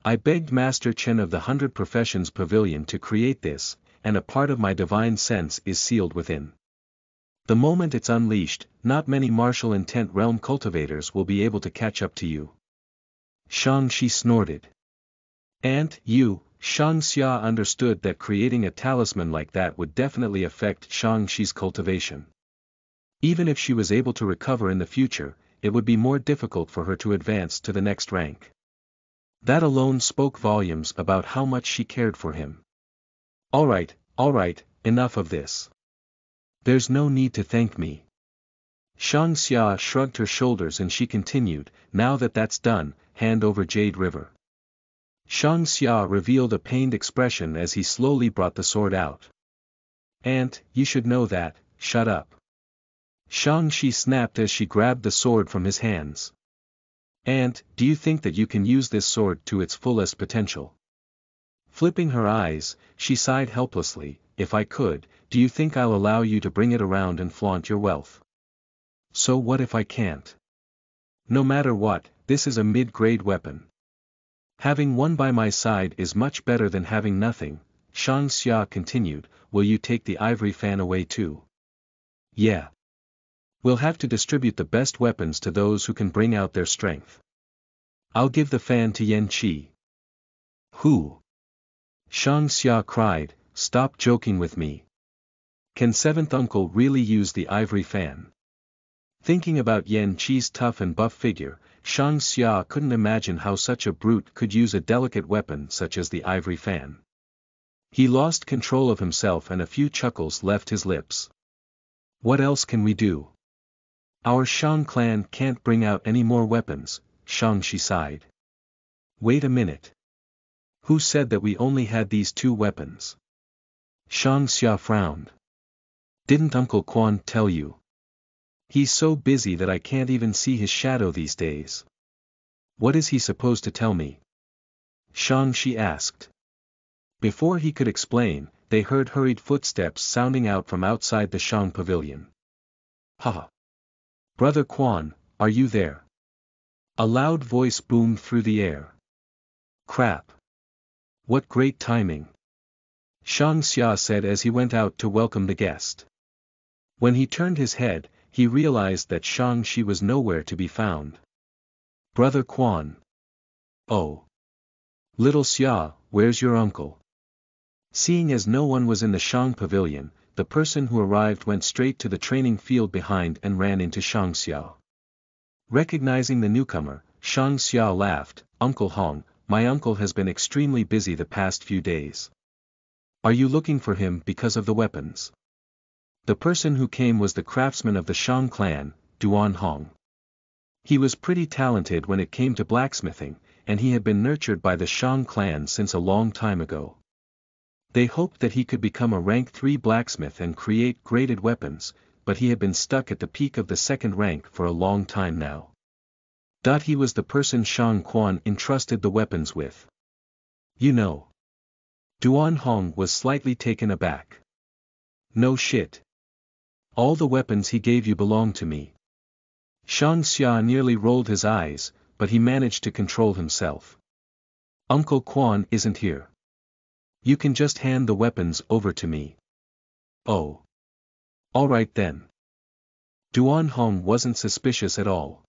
I begged Master Chen of the Hundred Professions Pavilion to create this, and a part of my divine sense is sealed within. The moment it's unleashed, not many martial intent realm cultivators will be able to catch up to you. Shang Shi snorted. And, you, Shang Xia understood that creating a talisman like that would definitely affect Shang Shi's cultivation. Even if she was able to recover in the future, it would be more difficult for her to advance to the next rank. That alone spoke volumes about how much she cared for him. Alright, alright, enough of this. There's no need to thank me. Shang Xia shrugged her shoulders and she continued, now that that's done, hand over Jade River. Shang Xia revealed a pained expression as he slowly brought the sword out. Aunt, you should know that, shut up. Shang Shi snapped as she grabbed the sword from his hands. Aunt, do you think that you can use this sword to its fullest potential? Flipping her eyes, she sighed helplessly, if I could, do you think I'll allow you to bring it around and flaunt your wealth? So what if I can't? No matter what, this is a mid-grade weapon. Having one by my side is much better than having nothing, Shang Xia continued, will you take the ivory fan away too? Yeah. We'll have to distribute the best weapons to those who can bring out their strength. I'll give the fan to Yan Qi. Who? Shang Xia cried, stop joking with me. Can seventh uncle really use the ivory fan? Thinking about Yan Qi's tough and buff figure, Shang Xia couldn't imagine how such a brute could use a delicate weapon such as the ivory fan. He lost control of himself and a few chuckles left his lips. What else can we do? Our Shang clan can't bring out any more weapons, Shang Shi sighed. Wait a minute. Who said that we only had these two weapons? Shang Xia frowned. Didn't Uncle Quan tell you? He's so busy that I can't even see his shadow these days. What is he supposed to tell me? Shang Shi asked. Before he could explain, they heard hurried footsteps sounding out from outside the Shang pavilion. Ha! Brother Quan, are you there? A loud voice boomed through the air. Crap. What great timing. Shang Xia said as he went out to welcome the guest. When he turned his head, he realized that Shang Shi was nowhere to be found. Brother Quan. Oh. Little Xia, where's your uncle? Seeing as no one was in the Shang pavilion, the person who arrived went straight to the training field behind and ran into Shang Xia. Recognizing the newcomer, Shang Xia laughed, Uncle Hong, my uncle has been extremely busy the past few days. Are you looking for him because of the weapons? The person who came was the craftsman of the Shang clan, Duan Hong. He was pretty talented when it came to blacksmithing, and he had been nurtured by the Shang clan since a long time ago. They hoped that he could become a rank 3 blacksmith and create graded weapons, but he had been stuck at the peak of the second rank for a long time now. That he was the person Shang Quan entrusted the weapons with. You know. Duan Hong was slightly taken aback. No shit. All the weapons he gave you belong to me. Shang Xia nearly rolled his eyes, but he managed to control himself. Uncle Quan isn't here. You can just hand the weapons over to me. Oh. Alright then. Duan Hong wasn't suspicious at all.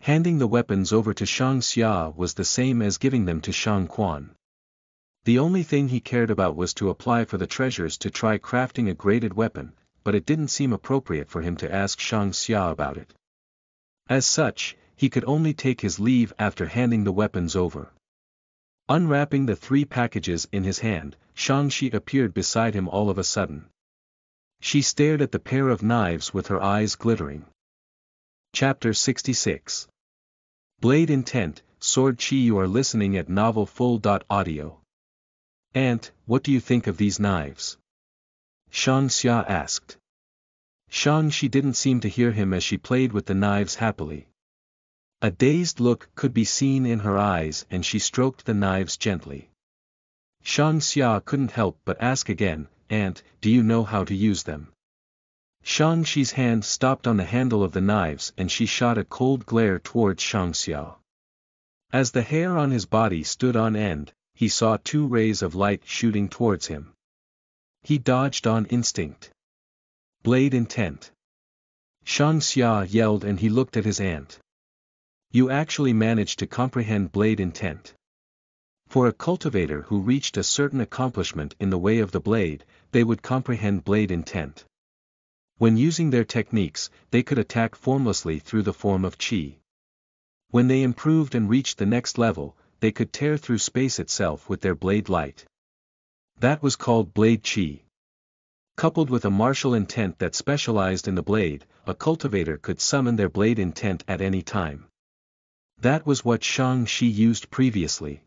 Handing the weapons over to Shang Xia was the same as giving them to Shang Quan. The only thing he cared about was to apply for the treasures to try crafting a graded weapon, but it didn't seem appropriate for him to ask Shang Xia about it. As such, he could only take his leave after handing the weapons over. Unwrapping the three packages in his hand, Shang Shi appeared beside him all of a sudden. She stared at the pair of knives with her eyes glittering. Chapter 66 Blade Intent, Sword Chi You are listening at Novel Full. Audio. Aunt, what do you think of these knives? Shang Xia asked. Shang Shi didn't seem to hear him as she played with the knives happily. A dazed look could be seen in her eyes and she stroked the knives gently. Shang Xia couldn't help but ask again, Aunt, do you know how to use them? Shang Shi's hand stopped on the handle of the knives and she shot a cold glare towards Shang Xia. As the hair on his body stood on end, he saw two rays of light shooting towards him. He dodged on instinct. Blade intent. Shang Xia yelled and he looked at his aunt. You actually managed to comprehend blade intent. For a cultivator who reached a certain accomplishment in the way of the blade, they would comprehend blade intent. When using their techniques, they could attack formlessly through the form of chi. When they improved and reached the next level, they could tear through space itself with their blade light. That was called blade chi. Coupled with a martial intent that specialized in the blade, a cultivator could summon their blade intent at any time. That was what Shang Shi used previously.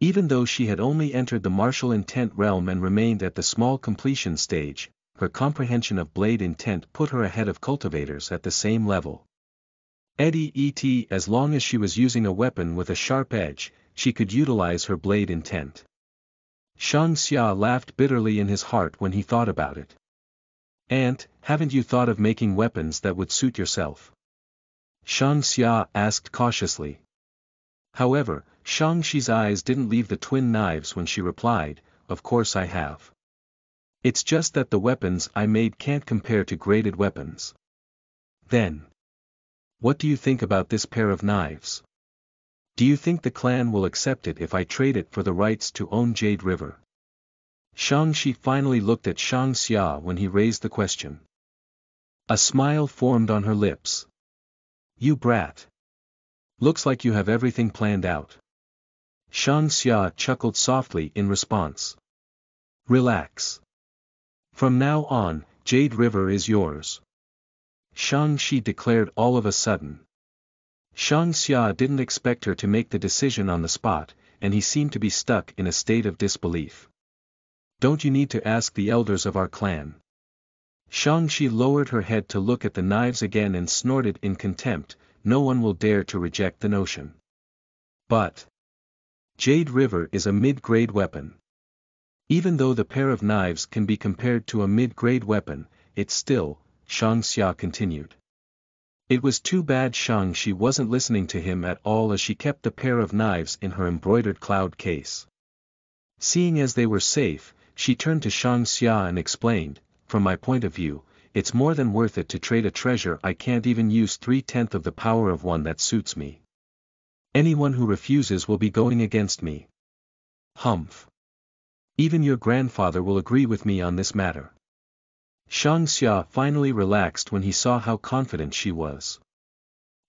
Even though she had only entered the martial intent realm and remained at the small completion stage, her comprehension of blade intent put her ahead of cultivators at the same level. Eddie et as long as she was using a weapon with a sharp edge, she could utilize her blade intent. Shang Xia laughed bitterly in his heart when he thought about it. Aunt, haven't you thought of making weapons that would suit yourself? Shang Xia asked cautiously. However, Shang Shi's eyes didn't leave the twin knives when she replied, of course I have. It's just that the weapons I made can't compare to graded weapons. Then. What do you think about this pair of knives? Do you think the clan will accept it if I trade it for the rights to own Jade River? Shang Shi finally looked at Shang Xia when he raised the question. A smile formed on her lips. You brat. Looks like you have everything planned out. Shang Xia chuckled softly in response. Relax. From now on, Jade River is yours. Shang Shi declared all of a sudden. Shang Xia didn't expect her to make the decision on the spot, and he seemed to be stuck in a state of disbelief. Don't you need to ask the elders of our clan? Shang Shi lowered her head to look at the knives again and snorted in contempt, no one will dare to reject the notion. But. Jade River is a mid-grade weapon. Even though the pair of knives can be compared to a mid-grade weapon, it's still, Shang Xia continued. It was too bad Shang Shi wasn't listening to him at all as she kept the pair of knives in her embroidered cloud case. Seeing as they were safe, she turned to Shang Xia and explained, from my point of view, it's more than worth it to trade a treasure I can't even use three-tenth of the power of one that suits me. Anyone who refuses will be going against me. Humph. Even your grandfather will agree with me on this matter. Shang Xia finally relaxed when he saw how confident she was.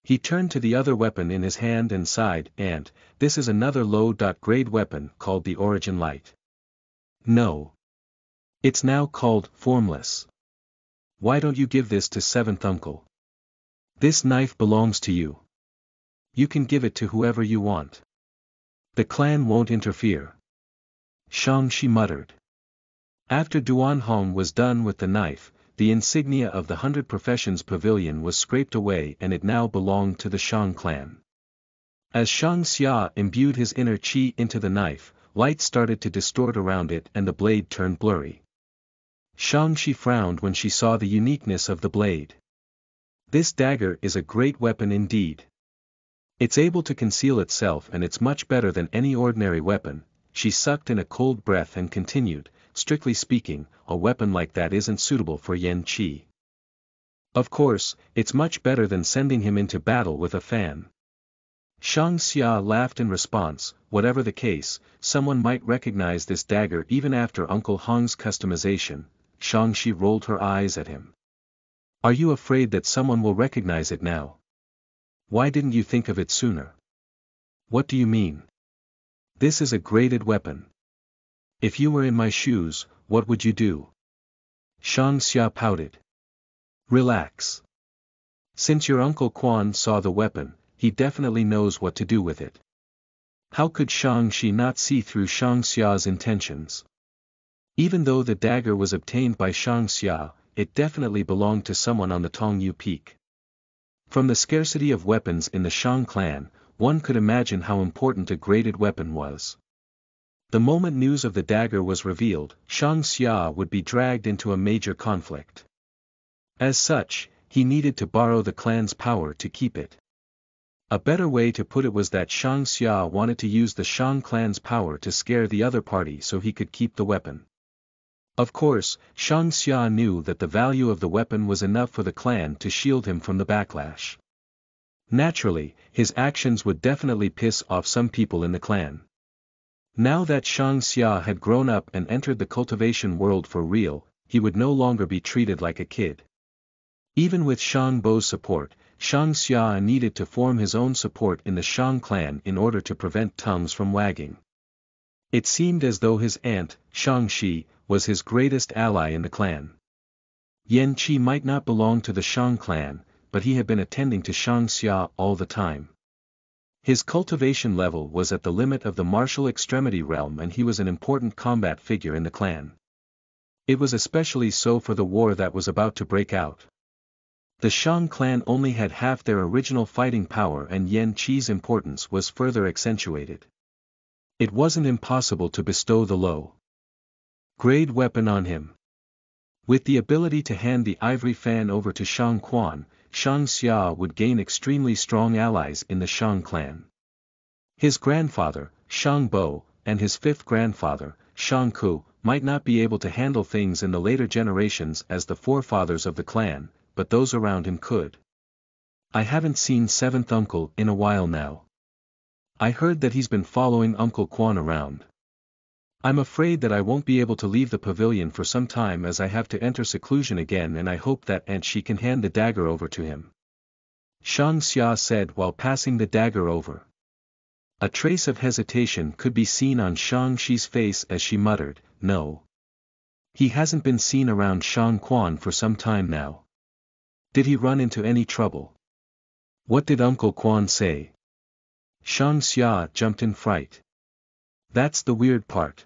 He turned to the other weapon in his hand and sighed, and, this is another low-grade weapon called the Origin Light. No. It's now called Formless. Why don't you give this to seventh uncle? This knife belongs to you. You can give it to whoever you want. The clan won't interfere. Shang Shi muttered. After Duan Hong was done with the knife, the insignia of the Hundred Professions Pavilion was scraped away and it now belonged to the Shang clan. As Shang Xia imbued his inner chi into the knife, light started to distort around it and the blade turned blurry. Shang Shi frowned when she saw the uniqueness of the blade. This dagger is a great weapon indeed. It's able to conceal itself and it's much better than any ordinary weapon, she sucked in a cold breath and continued, strictly speaking, a weapon like that isn't suitable for Yan Qi. Of course, it's much better than sending him into battle with a fan. Shang Xia laughed in response, whatever the case, someone might recognize this dagger even after Uncle Hong's customization, Shang Shi rolled her eyes at him. Are you afraid that someone will recognize it now? Why didn't you think of it sooner? What do you mean? This is a graded weapon. If you were in my shoes, what would you do? Shang Xia pouted. Relax. Since your uncle Quan saw the weapon, he definitely knows what to do with it. How could Shang Shi not see through Shang Xia's intentions? Even though the dagger was obtained by Shang Xia, it definitely belonged to someone on the Tongyu Peak. From the scarcity of weapons in the Shang clan, one could imagine how important a graded weapon was. The moment news of the dagger was revealed, Shang Xia would be dragged into a major conflict. As such, he needed to borrow the clan's power to keep it. A better way to put it was that Shang Xia wanted to use the Shang clan's power to scare the other party so he could keep the weapon. Of course, Shang Xia knew that the value of the weapon was enough for the clan to shield him from the backlash. Naturally, his actions would definitely piss off some people in the clan. Now that Shang Xia had grown up and entered the cultivation world for real, he would no longer be treated like a kid. Even with Shang Bo's support, Shang Xia needed to form his own support in the Shang clan in order to prevent tongues from wagging. It seemed as though his aunt, Shang Shi, was his greatest ally in the clan. Yan Qi might not belong to the Shang clan, but he had been attending to Shang Xia all the time. His cultivation level was at the limit of the martial extremity realm and he was an important combat figure in the clan. It was especially so for the war that was about to break out. The Shang clan only had half their original fighting power and Yan Qi's importance was further accentuated. It wasn't impossible to bestow the low grade weapon on him. With the ability to hand the ivory fan over to Shang Quan, Shang Xia would gain extremely strong allies in the Shang clan. His grandfather, Shang Bo, and his fifth grandfather, Shang Ku, might not be able to handle things in the later generations as the forefathers of the clan, but those around him could. I haven't seen seventh uncle in a while now. I heard that he's been following Uncle Quan around. I'm afraid that I won't be able to leave the pavilion for some time as I have to enter seclusion again and I hope that Aunt She can hand the dagger over to him. Shang Xia said while passing the dagger over. A trace of hesitation could be seen on Shang Shi's face as she muttered, no. He hasn't been seen around Shang Quan for some time now. Did he run into any trouble? What did Uncle Quan say? Shang Xia jumped in fright. That's the weird part.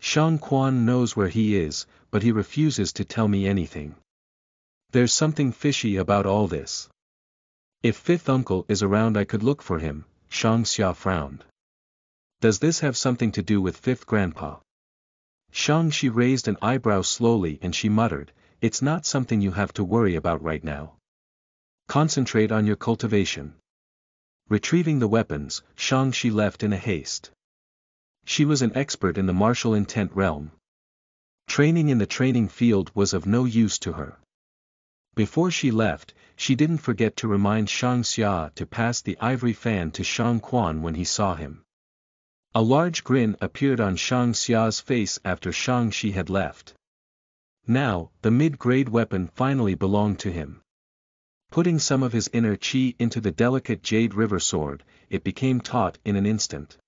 Shang Quan knows where he is, but he refuses to tell me anything. There's something fishy about all this. If fifth uncle is around I could look for him, Shang Xia frowned. Does this have something to do with fifth grandpa? Shang Shi raised an eyebrow slowly and she muttered, it's not something you have to worry about right now. Concentrate on your cultivation. Retrieving the weapons, Shang Shi left in a haste. She was an expert in the martial intent realm. Training in the training field was of no use to her. Before she left, she didn't forget to remind Shang Xia to pass the ivory fan to Shang Quan when he saw him. A large grin appeared on Shang Xia's face after Shang Shi had left. Now, the mid-grade weapon finally belonged to him. Putting some of his inner chi into the delicate jade river sword, it became taut in an instant.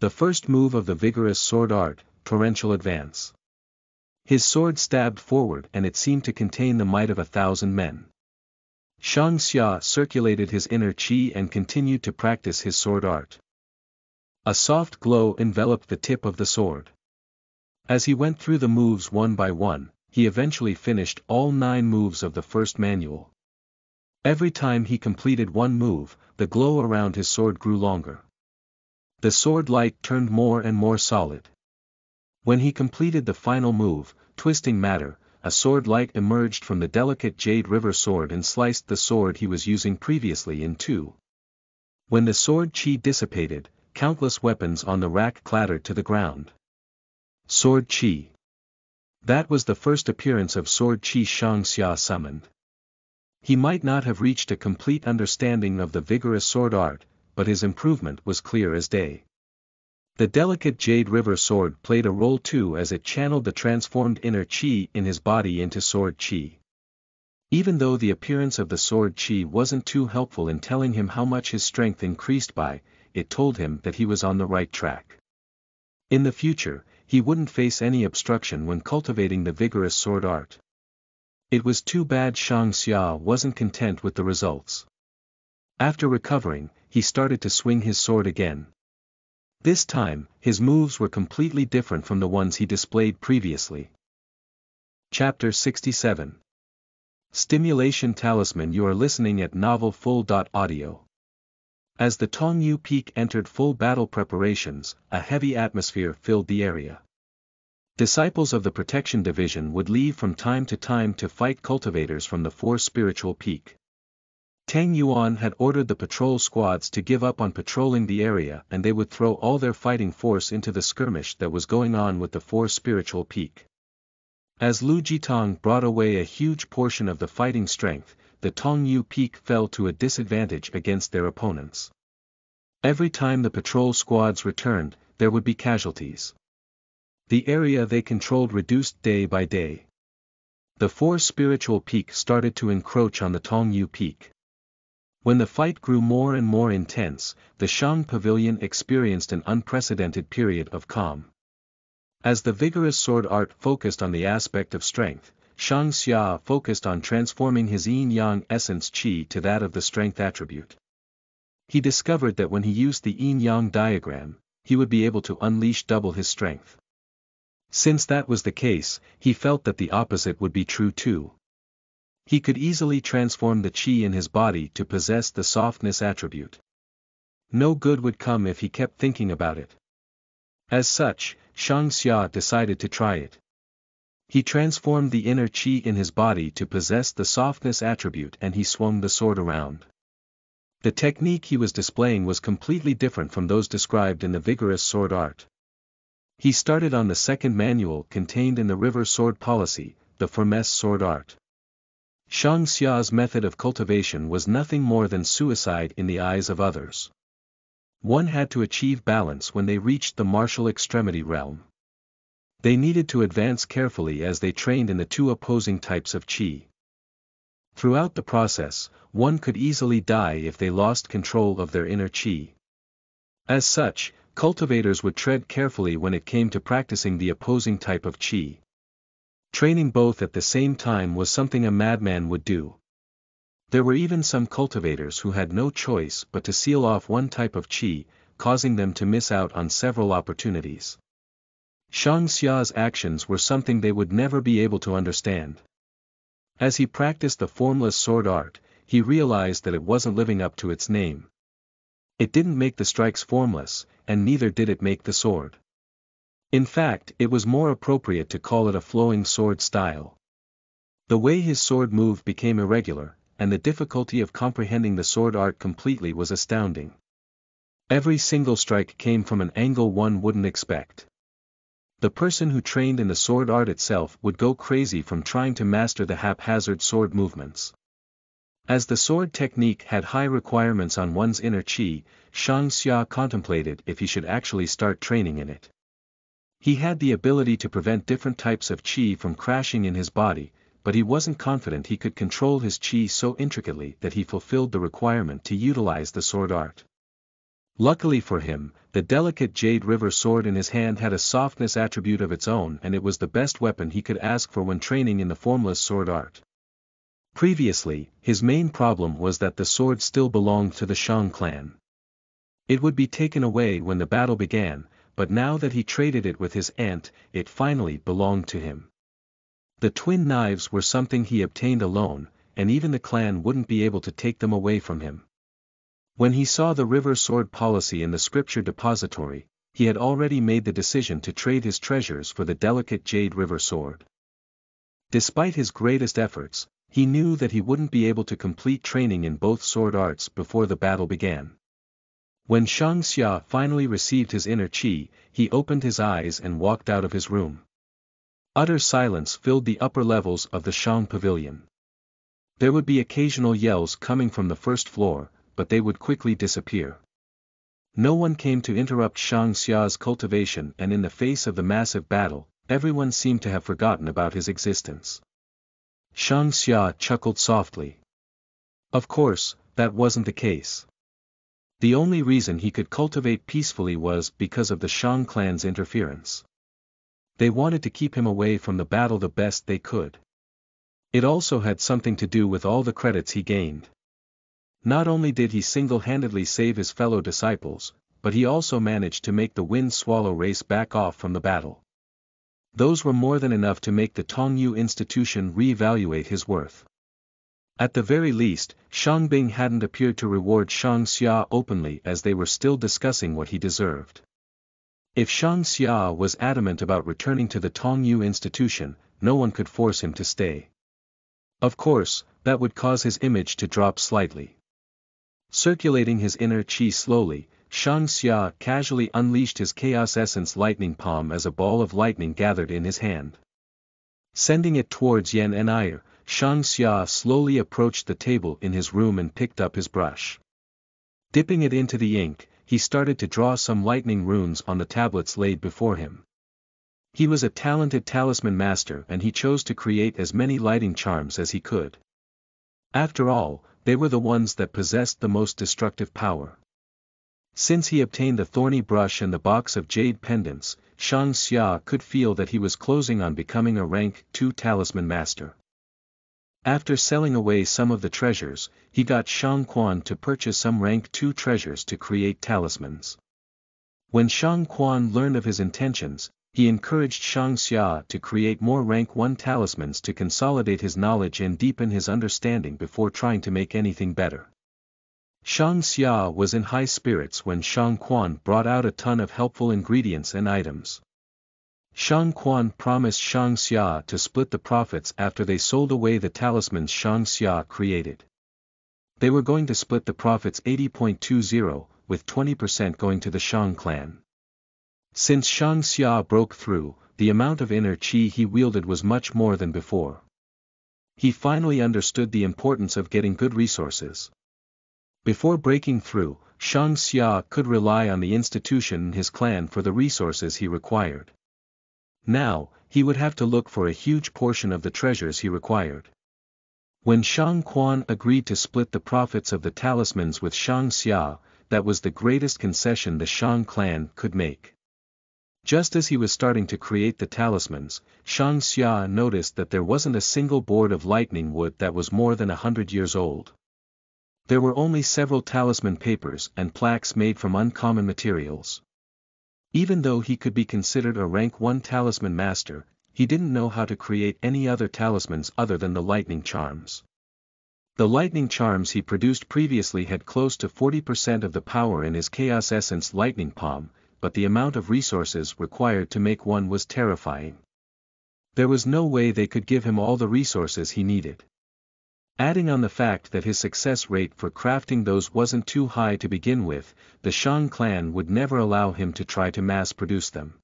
The first move of the vigorous sword art, torrential advance. His sword stabbed forward and it seemed to contain the might of a thousand men. Shang Xia circulated his inner chi and continued to practice his sword art. A soft glow enveloped the tip of the sword. As he went through the moves one by one, he eventually finished all nine moves of the first manual. Every time he completed one move, the glow around his sword grew longer. The sword light turned more and more solid. When he completed the final move, Twisting Matter, a sword light emerged from the delicate jade river sword and sliced the sword he was using previously in two. When the sword chi dissipated, countless weapons on the rack clattered to the ground. Sword chi. That was the first appearance of Sword Chi Shang Xia summoned. He might not have reached a complete understanding of the vigorous sword art, but his improvement was clear as day. The delicate Jade River sword played a role too as it channeled the transformed inner chi in his body into sword chi. Even though the appearance of the sword chi wasn't too helpful in telling him how much his strength increased by, it told him that he was on the right track. In the future, he wouldn't face any obstruction when cultivating the vigorous sword art. It was too bad Shang Xia wasn't content with the results. After recovering, he started to swing his sword again. This time, his moves were completely different from the ones he displayed previously. Chapter 67 Stimulation Talisman You are listening at Novel Full. Audio. As the Tongyu Peak entered full battle preparations, a heavy atmosphere filled the area. Disciples of the Protection Division would leave from time to time to fight cultivators from the Four Spiritual Peak. Tang Yuan had ordered the patrol squads to give up on patrolling the area and they would throw all their fighting force into the skirmish that was going on with the Four Spiritual Peak. As Lu Jitang brought away a huge portion of the fighting strength, the Tongyu Peak fell to a disadvantage against their opponents. Every time the patrol squads returned, there would be casualties. The area they controlled reduced day by day. The Four Spiritual Peak started to encroach on the Tongyu Peak. When the fight grew more and more intense, the Shang Pavilion experienced an unprecedented period of calm. As the vigorous sword art focused on the aspect of strength, Shang Xia focused on transforming his yin-yang essence chi to that of the strength attribute. He discovered that when he used the yin-yang diagram, he would be able to unleash double his strength. Since that was the case, he felt that the opposite would be true too. He could easily transform the chi in his body to possess the softness attribute. No good would come if he kept thinking about it. As such, Shang Xia decided to try it. He transformed the inner chi in his body to possess the softness attribute and he swung the sword around. The technique he was displaying was completely different from those described in the vigorous sword art. He started on the second manual contained in the river sword policy, the formless sword art. Shang Xia's method of cultivation was nothing more than suicide in the eyes of others. One had to achieve balance when they reached the martial extremity realm. They needed to advance carefully as they trained in the two opposing types of qi. Throughout the process, one could easily die if they lost control of their inner qi. As such, cultivators would tread carefully when it came to practicing the opposing type of qi. Training both at the same time was something a madman would do. There were even some cultivators who had no choice but to seal off one type of qi, causing them to miss out on several opportunities. Shang Xia's actions were something they would never be able to understand. As he practiced the formless sword art, he realized that it wasn't living up to its name. It didn't make the strikes formless, and neither did it make the sword. In fact, it was more appropriate to call it a flowing sword style. The way his sword moved became irregular, and the difficulty of comprehending the sword art completely was astounding. Every single strike came from an angle one wouldn't expect. The person who trained in the sword art itself would go crazy from trying to master the haphazard sword movements. As the sword technique had high requirements on one's inner chi, Shang Xia contemplated if he should actually start training in it. He had the ability to prevent different types of chi from crashing in his body, but he wasn't confident he could control his chi so intricately that he fulfilled the requirement to utilize the sword art. Luckily for him, the delicate Jade River sword in his hand had a softness attribute of its own and it was the best weapon he could ask for when training in the formless sword art. Previously, his main problem was that the sword still belonged to the Shang clan. It would be taken away when the battle began, but now that he traded it with his aunt, it finally belonged to him. The twin knives were something he obtained alone, and even the clan wouldn't be able to take them away from him. When he saw the river sword policy in the scripture depository, he had already made the decision to trade his treasures for the delicate jade river sword. Despite his greatest efforts, he knew that he wouldn't be able to complete training in both sword arts before the battle began. When Shang Xia finally received his inner chi, he opened his eyes and walked out of his room. Utter silence filled the upper levels of the Shang pavilion. There would be occasional yells coming from the first floor, but they would quickly disappear. No one came to interrupt Shang Xia's cultivation and in the face of the massive battle, everyone seemed to have forgotten about his existence. Shang Xia chuckled softly. Of course, that wasn't the case. The only reason he could cultivate peacefully was because of the Shang clan's interference. They wanted to keep him away from the battle the best they could. It also had something to do with all the credits he gained. Not only did he single-handedly save his fellow disciples, but he also managed to make the wind swallow race back off from the battle. Those were more than enough to make the Tongyu institution re-evaluate his worth. At the very least, Shang Bing hadn't appeared to reward Shang Xia openly as they were still discussing what he deserved. If Shang Xia was adamant about returning to the Tongyu institution, no one could force him to stay. Of course, that would cause his image to drop slightly. Circulating his inner chi slowly, Shang Xia casually unleashed his Chaos Essence lightning palm as a ball of lightning gathered in his hand. Sending it towards Yan En'er, Shang Xia slowly approached the table in his room and picked up his brush. Dipping it into the ink, he started to draw some lightning runes on the tablets laid before him. He was a talented talisman master and he chose to create as many lighting charms as he could. After all, they were the ones that possessed the most destructive power. Since he obtained the thorny brush and the box of jade pendants, Shang Xia could feel that he was closing on becoming a rank 2 talisman master. After selling away some of the treasures, he got Shang Quan to purchase some rank 2 treasures to create talismans. When Shang Quan learned of his intentions, he encouraged Shang Xia to create more rank 1 talismans to consolidate his knowledge and deepen his understanding before trying to make anything better. Shang Xia was in high spirits when Shang Quan brought out a ton of helpful ingredients and items. Shang Quan promised Shang Xia to split the profits after they sold away the talismans Shang Xia created. They were going to split the profits 80.20, with 20% going to the Shang clan. Since Shang Xia broke through, the amount of inner chi he wielded was much more than before. He finally understood the importance of getting good resources. Before breaking through, Shang Xia could rely on the institution and his clan for the resources he required. Now, he would have to look for a huge portion of the treasures he required. When Shang Quan agreed to split the profits of the talismans with Shang Xia, that was the greatest concession the Shang clan could make. Just as he was starting to create the talismans, Shang Xia noticed that there wasn't a single board of lightning wood that was more than a hundred years old. There were only several talisman papers and plaques made from uncommon materials. Even though he could be considered a rank 1 talisman master, he didn't know how to create any other talismans other than the lightning charms. The lightning charms he produced previously had close to 40% of the power in his Chaos Essence lightning palm, but the amount of resources required to make one was terrifying. There was no way they could give him all the resources he needed. Adding on the fact that his success rate for crafting those wasn't too high to begin with, the Shang clan would never allow him to try to mass produce them.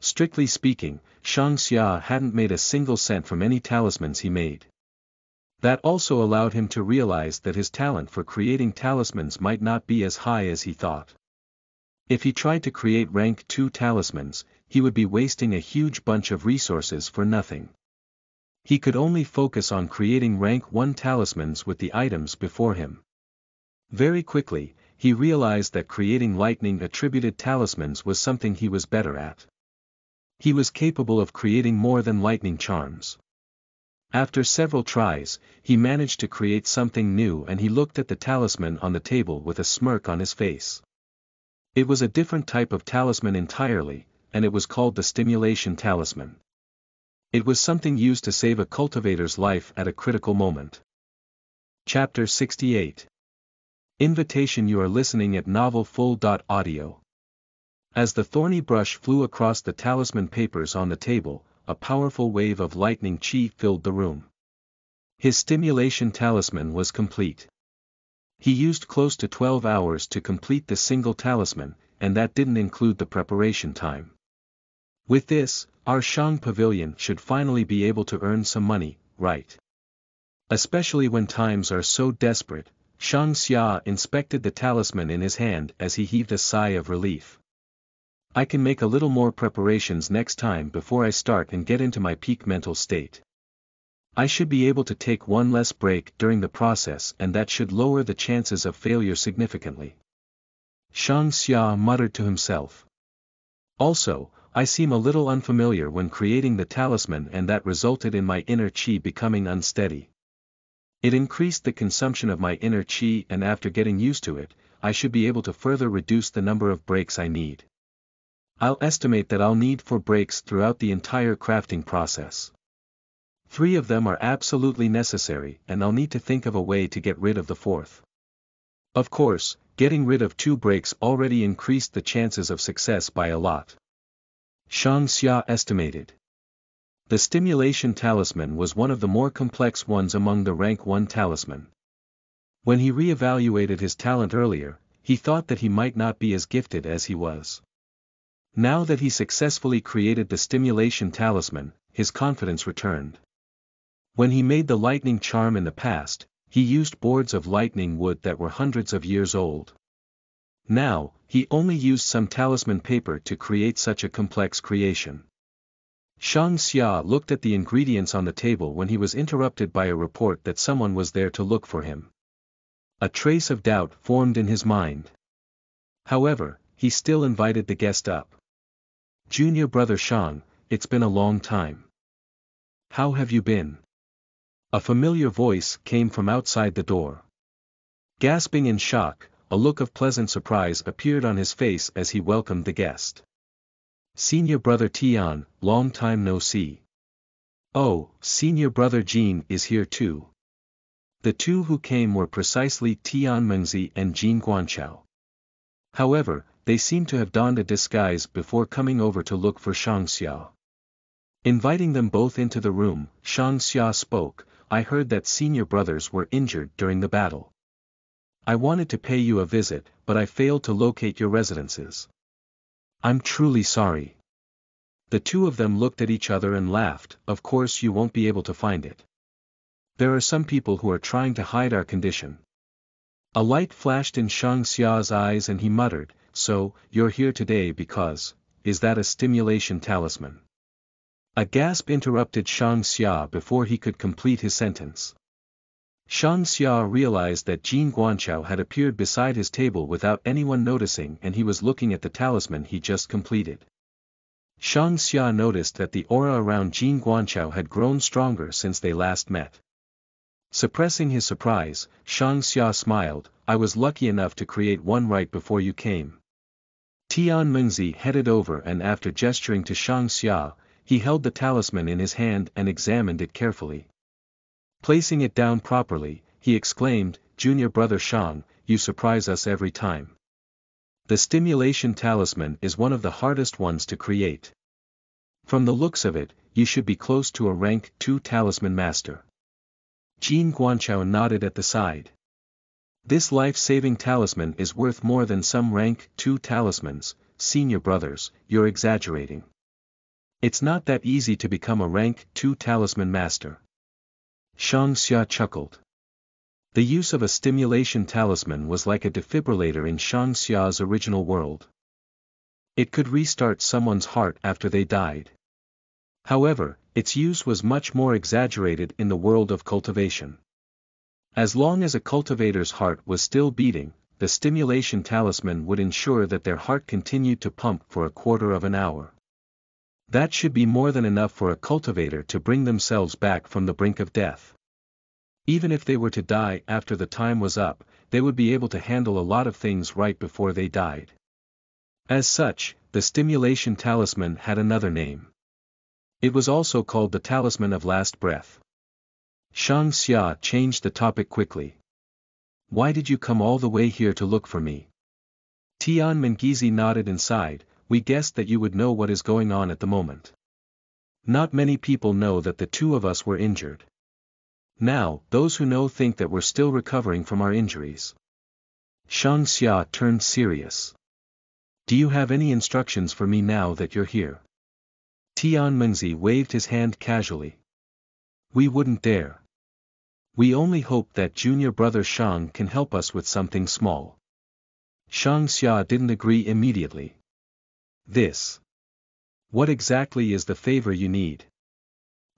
Strictly speaking, Shang Xia hadn't made a single cent from any talismans he made. That also allowed him to realize that his talent for creating talismans might not be as high as he thought. If he tried to create rank 2 talismans, he would be wasting a huge bunch of resources for nothing. He could only focus on creating rank 1 talismans with the items before him. Very quickly, he realized that creating lightning attributed talismans was something he was better at. He was capable of creating more than lightning charms. After several tries, he managed to create something new and he looked at the talisman on the table with a smirk on his face. It was a different type of talisman entirely, and it was called the stimulation talisman. It was something used to save a cultivator's life at a critical moment. Chapter 68 Invitation You are listening at novelfull.audio. As the thorny brush flew across the talisman papers on the table, a powerful wave of lightning chi filled the room. His stimulation talisman was complete. He used close to 12 hours to complete the single talisman, and that didn't include the preparation time. With this, our Shang Pavilion should finally be able to earn some money, right? Especially when times are so desperate, Shang Xia inspected the talisman in his hand as he heaved a sigh of relief. I can make a little more preparations next time before I start and get into my peak mental state. I should be able to take one less break during the process and that should lower the chances of failure significantly. Shang Xia muttered to himself. Also, I seem a little unfamiliar when creating the talisman and that resulted in my inner chi becoming unsteady. It increased the consumption of my inner chi and after getting used to it, I should be able to further reduce the number of breaks I need. I'll estimate that I'll need 4 breaks throughout the entire crafting process. Three of them are absolutely necessary and I'll need to think of a way to get rid of the fourth. Of course, getting rid of two breaks already increased the chances of success by a lot. Shang Xia estimated. The stimulation talisman was one of the more complex ones among the rank 1 talisman. When he re-evaluated his talent earlier, he thought that he might not be as gifted as he was. Now that he successfully created the stimulation talisman, his confidence returned. When he made the lightning charm in the past, he used boards of lightning wood that were hundreds of years old. Now, he only used some talisman paper to create such a complex creation. Shang Xia looked at the ingredients on the table when he was interrupted by a report that someone was there to look for him. A trace of doubt formed in his mind. However, he still invited the guest up. Junior brother Shang, it's been a long time. How have you been? A familiar voice came from outside the door. Gasping in shock, a look of pleasant surprise appeared on his face as he welcomed the guest. Senior brother Tian, long time no see. Oh, senior brother Jin is here too. The two who came were precisely Tian Mengzi and Jin Guanchao. However, they seemed to have donned a disguise before coming over to look for Shang Xia. Inviting them both into the room, Shang Xia spoke, I heard that senior brothers were injured during the battle. I wanted to pay you a visit, but I failed to locate your residences. I'm truly sorry. The two of them looked at each other and laughed, of course you won't be able to find it. There are some people who are trying to hide our condition. A light flashed in Shang Xia's eyes and he muttered, so, you're here today because, is that a stimulation talisman? A gasp interrupted Shang Xia before he could complete his sentence. Shang Xia realized that Jin Guanchao had appeared beside his table without anyone noticing and he was looking at the talisman he just completed. Shang Xia noticed that the aura around Jin Guanchao had grown stronger since they last met. Suppressing his surprise, Shang Xia smiled, I was lucky enough to create one right before you came. Tian Mengzi headed over and after gesturing to Shang Xia, he held the talisman in his hand and examined it carefully. Placing it down properly, he exclaimed, Junior brother Shang, you surprise us every time. The stimulation talisman is one of the hardest ones to create. From the looks of it, you should be close to a rank 2 talisman master. Jin Guanchao nodded at the side. This life-saving talisman is worth more than some rank 2 talismans, senior brothers, you're exaggerating. It's not that easy to become a rank 2 talisman master. Shang Xia chuckled. The use of a stimulation talisman was like a defibrillator in Shang Xia's original world. It could restart someone's heart after they died. However, its use was much more exaggerated in the world of cultivation. As long as a cultivator's heart was still beating, the stimulation talisman would ensure that their heart continued to pump for a quarter of an hour. That should be more than enough for a cultivator to bring themselves back from the brink of death. Even if they were to die after the time was up, they would be able to handle a lot of things right before they died. As such, the stimulation talisman had another name. It was also called the talisman of last breath. Shang Xia changed the topic quickly. Why did you come all the way here to look for me? Tian Mengzi nodded and sighed, we guessed that you would know what is going on at the moment. Not many people know that the two of us were injured. Now, those who know think that we're still recovering from our injuries. Shang Xia turned serious. Do you have any instructions for me now that you're here? Tian Mengzi waved his hand casually. We wouldn't dare. We only hope that junior brother Shang can help us with something small. Shang Xia didn't agree immediately. This. What exactly is the favor you need?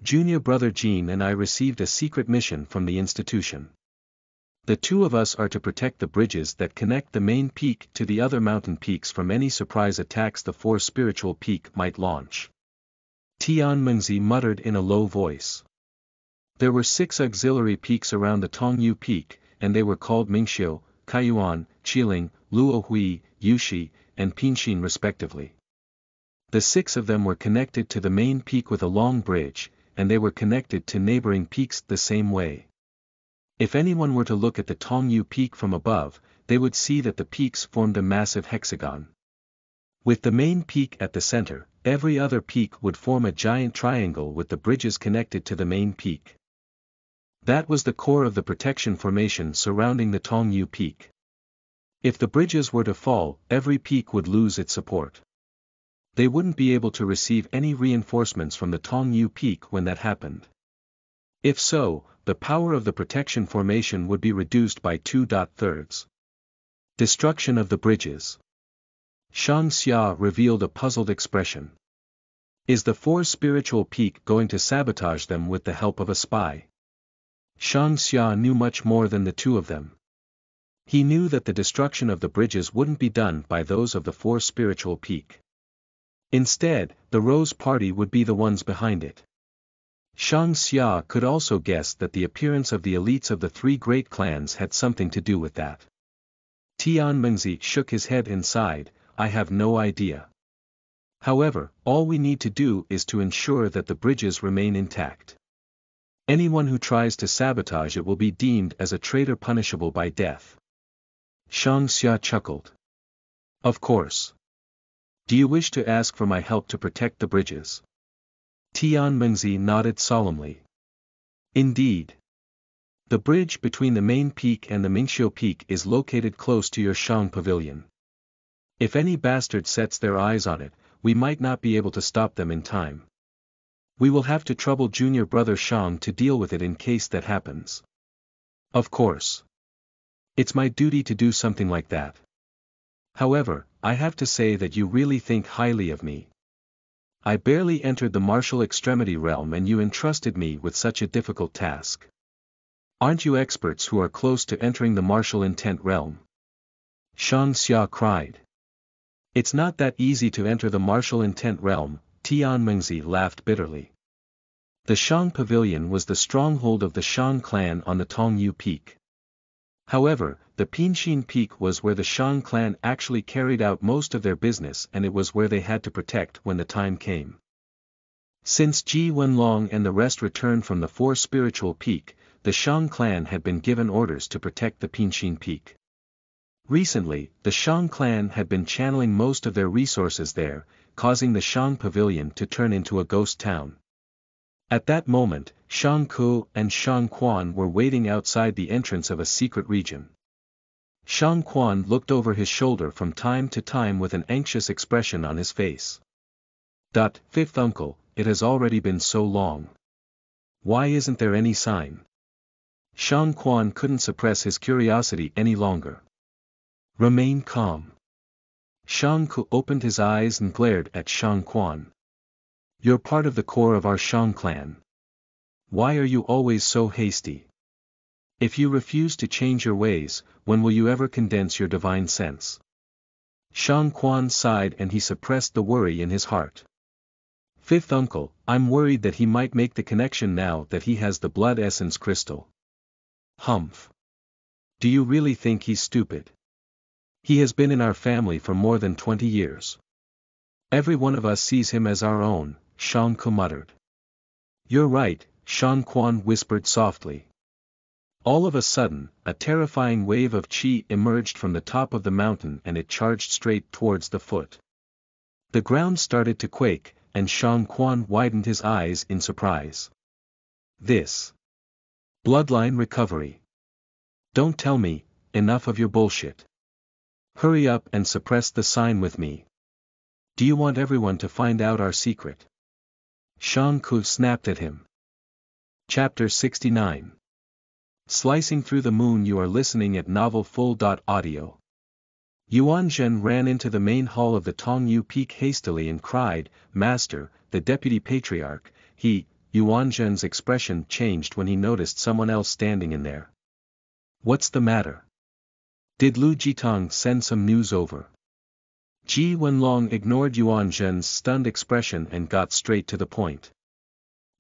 Junior brother Jin and I received a secret mission from the institution. The two of us are to protect the bridges that connect the main peak to the other mountain peaks from any surprise attacks the four spiritual peak might launch. Tian Mengzi muttered in a low voice. There were six auxiliary peaks around the Tongyu Peak, and they were called Mingxiu, Kaiyuan, Qiling, Luohui, Yushi, and Pinshin respectively. The six of them were connected to the main peak with a long bridge, and they were connected to neighboring peaks the same way. If anyone were to look at the Tongyu Peak from above, they would see that the peaks formed a massive hexagon. With the main peak at the center, every other peak would form a giant triangle with the bridges connected to the main peak. That was the core of the protection formation surrounding the Tongyu Peak. If the bridges were to fall, every peak would lose its support. They wouldn't be able to receive any reinforcements from the Tongyu Peak when that happened. If so, the power of the protection formation would be reduced by two thirds. Destruction of the bridges. Shang Xia revealed a puzzled expression. Is the four spiritual peak going to sabotage them with the help of a spy? Shang Xia knew much more than the two of them. He knew that the destruction of the bridges wouldn't be done by those of the four spiritual peak. Instead, the Rose Party would be the ones behind it. Shang Xia could also guess that the appearance of the elites of the three great clans had something to do with that. Tian Mengzi shook his head and sighed, I have no idea. However, all we need to do is to ensure that the bridges remain intact. Anyone who tries to sabotage it will be deemed as a traitor punishable by death. Shang Xia chuckled. Of course. Do you wish to ask for my help to protect the bridges? Tian Mengzi nodded solemnly. Indeed. The bridge between the main peak and the Mingxiu peak is located close to your Shang pavilion. If any bastard sets their eyes on it, we might not be able to stop them in time. We will have to trouble junior brother Shang to deal with it in case that happens. Of course. It's my duty to do something like that. However, I have to say that you really think highly of me. I barely entered the martial extremity realm and you entrusted me with such a difficult task. Aren't you experts who are close to entering the martial intent realm? Shang Xia cried. It's not that easy to enter the martial intent realm, Tian Mengzi laughed bitterly. The Shang Pavilion was the stronghold of the Shang clan on the Tongyu Peak. However, the Pinshin Peak was where the Shang clan actually carried out most of their business and it was where they had to protect when the time came. Since Ji Wenlong and the rest returned from the Four Spiritual Peak, the Shang clan had been given orders to protect the Pinshin Peak. Recently, the Shang clan had been channeling most of their resources there, causing the Shang Pavilion to turn into a ghost town. At that moment, Shang Ku and Shang Quan were waiting outside the entrance of a secret region. Shang Quan looked over his shoulder from time to time with an anxious expression on his face. Dot, fifth uncle, it has already been so long. Why isn't there any sign? Shang Quan couldn't suppress his curiosity any longer. Remain calm. Shang Ku opened his eyes and glared at Shang Quan. You're part of the core of our Shang clan. Why are you always so hasty? If you refuse to change your ways, when will you ever condense your divine sense? Shang Quan sighed and he suppressed the worry in his heart. Fifth uncle, I'm worried that he might make the connection now that he has the blood essence crystal. Humph. Do you really think he's stupid? He has been in our family for more than twenty years. Every one of us sees him as our own, Shang Ku muttered. You're right, Shang Quan whispered softly. All of a sudden, a terrifying wave of chi emerged from the top of the mountain and it charged straight towards the foot. The ground started to quake, and Shang Quan widened his eyes in surprise. This. Bloodline recovery. Don't tell me, enough of your bullshit. Hurry up and suppress the sign with me. Do you want everyone to find out our secret? Shang Ku snapped at him. Chapter 69 Slicing through the moon you are listening at novel full. Audio. Yuan Zhen ran into the main hall of the Tongyu Peak hastily and cried, Master, the deputy patriarch, he, Yuan Zhen's expression changed when he noticed someone else standing in there. What's the matter? Did Lu Jitang send some news over? Ji Wenlong ignored Yuan Zhen's stunned expression and got straight to the point.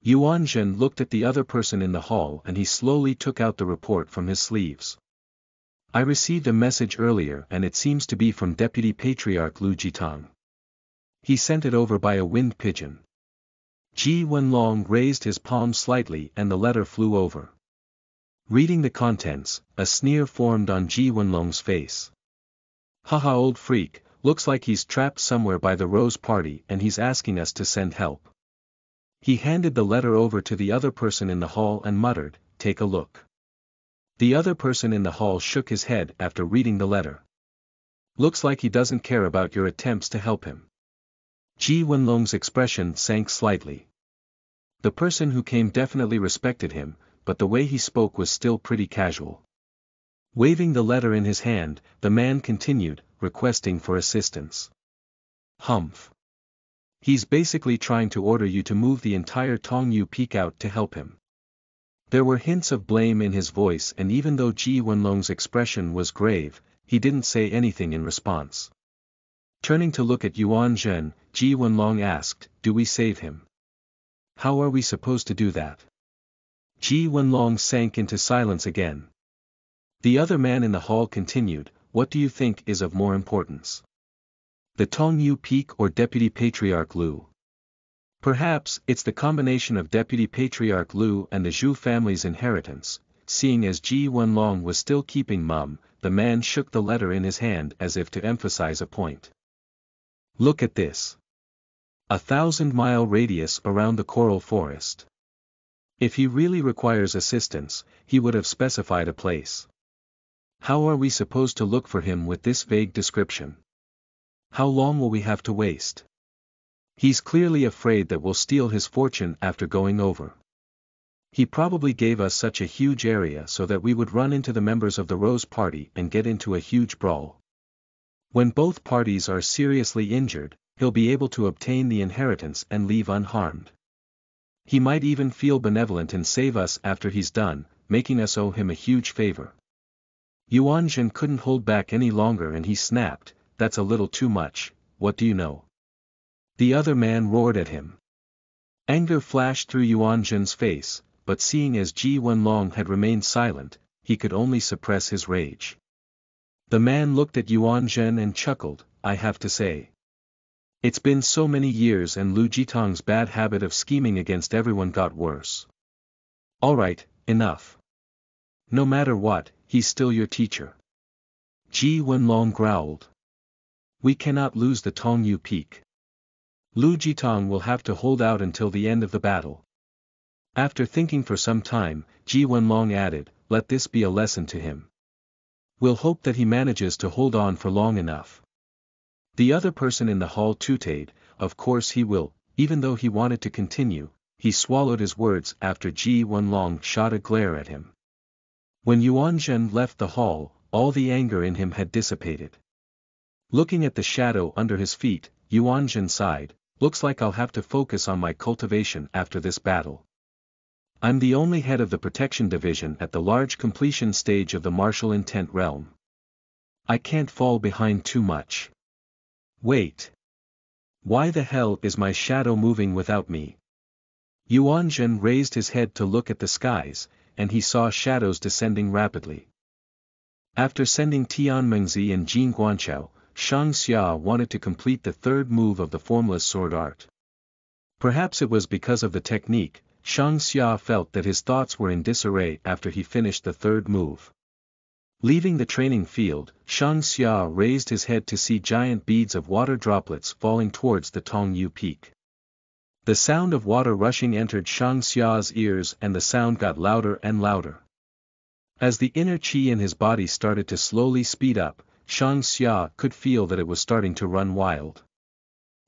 Yuan Zhen looked at the other person in the hall and he slowly took out the report from his sleeves. I received a message earlier and it seems to be from Deputy Patriarch Lu Jitang. He sent it over by a wind pigeon. Ji Wenlong raised his palm slightly and the letter flew over. Reading the contents, a sneer formed on Ji Wenlong's face. Haha old freak, looks like he's trapped somewhere by the Rose Party and he's asking us to send help. He handed the letter over to the other person in the hall and muttered, take a look. The other person in the hall shook his head after reading the letter. Looks like he doesn't care about your attempts to help him. Ji Wenlong's expression sank slightly. The person who came definitely respected him, but the way he spoke was still pretty casual. Waving the letter in his hand, the man continued, requesting for assistance. Humph. He's basically trying to order you to move the entire Tongyu Peak out to help him. There were hints of blame in his voice and even though Ji Wenlong's expression was grave, he didn't say anything in response. Turning to look at Yuan Zhen, Ji Wenlong asked, do we save him? How are we supposed to do that? Ji Wenlong sank into silence again. The other man in the hall continued, what do you think is of more importance? The Tongyu Peak or Deputy Patriarch Lu? Perhaps it's the combination of Deputy Patriarch Lu and the Zhu family's inheritance, seeing as Ji Wenlong was still keeping mum, the man shook the letter in his hand as if to emphasize a point. Look at this. A thousand mile radius around the coral forest. If he really requires assistance, he would have specified a place. How are we supposed to look for him with this vague description? How long will we have to waste? He's clearly afraid that we'll steal his fortune after going over. He probably gave us such a huge area so that we would run into the members of the Rose Party and get into a huge brawl. When both parties are seriously injured, he'll be able to obtain the inheritance and leave unharmed. He might even feel benevolent and save us after he's done, making us owe him a huge favor. Yuan Zhen couldn't hold back any longer and he snapped, that's a little too much, what do you know? The other man roared at him. Anger flashed through Yuan Zhen's face, but seeing as Ji Wenlong had remained silent, he could only suppress his rage. The man looked at Yuan Zhen and chuckled, I have to say. It's been so many years and Lu Jitang's bad habit of scheming against everyone got worse. Alright, enough. No matter what, he's still your teacher. Ji Wenlong growled. We cannot lose the Tongyu Peak. Lu Jitang will have to hold out until the end of the battle. After thinking for some time, Ji Wenlong added, let this be a lesson to him. We'll hope that he manages to hold on for long enough. The other person in the hall tooted, of course he will, even though he wanted to continue, he swallowed his words after Ji Wenlong shot a glare at him. When Yuan Zhen left the hall, all the anger in him had dissipated. Looking at the shadow under his feet, Yuan Zhen sighed, looks like I'll have to focus on my cultivation after this battle. I'm the only head of the protection division at the large completion stage of the martial intent realm. I can't fall behind too much. Wait. Why the hell is my shadow moving without me? Yuan Zhen raised his head to look at the skies, and he saw shadows descending rapidly. After sending Tian Mengzi and Jin Guanchao, Shang Xia wanted to complete the third move of the formless sword art. Perhaps it was because of the technique, Shang Xia felt that his thoughts were in disarray after he finished the third move. Leaving the training field, Shang Xia raised his head to see giant beads of water droplets falling towards the Tongyu peak. The sound of water rushing entered Shang Xia's ears and the sound got louder and louder. As the inner qi in his body started to slowly speed up, Shang Xia could feel that it was starting to run wild.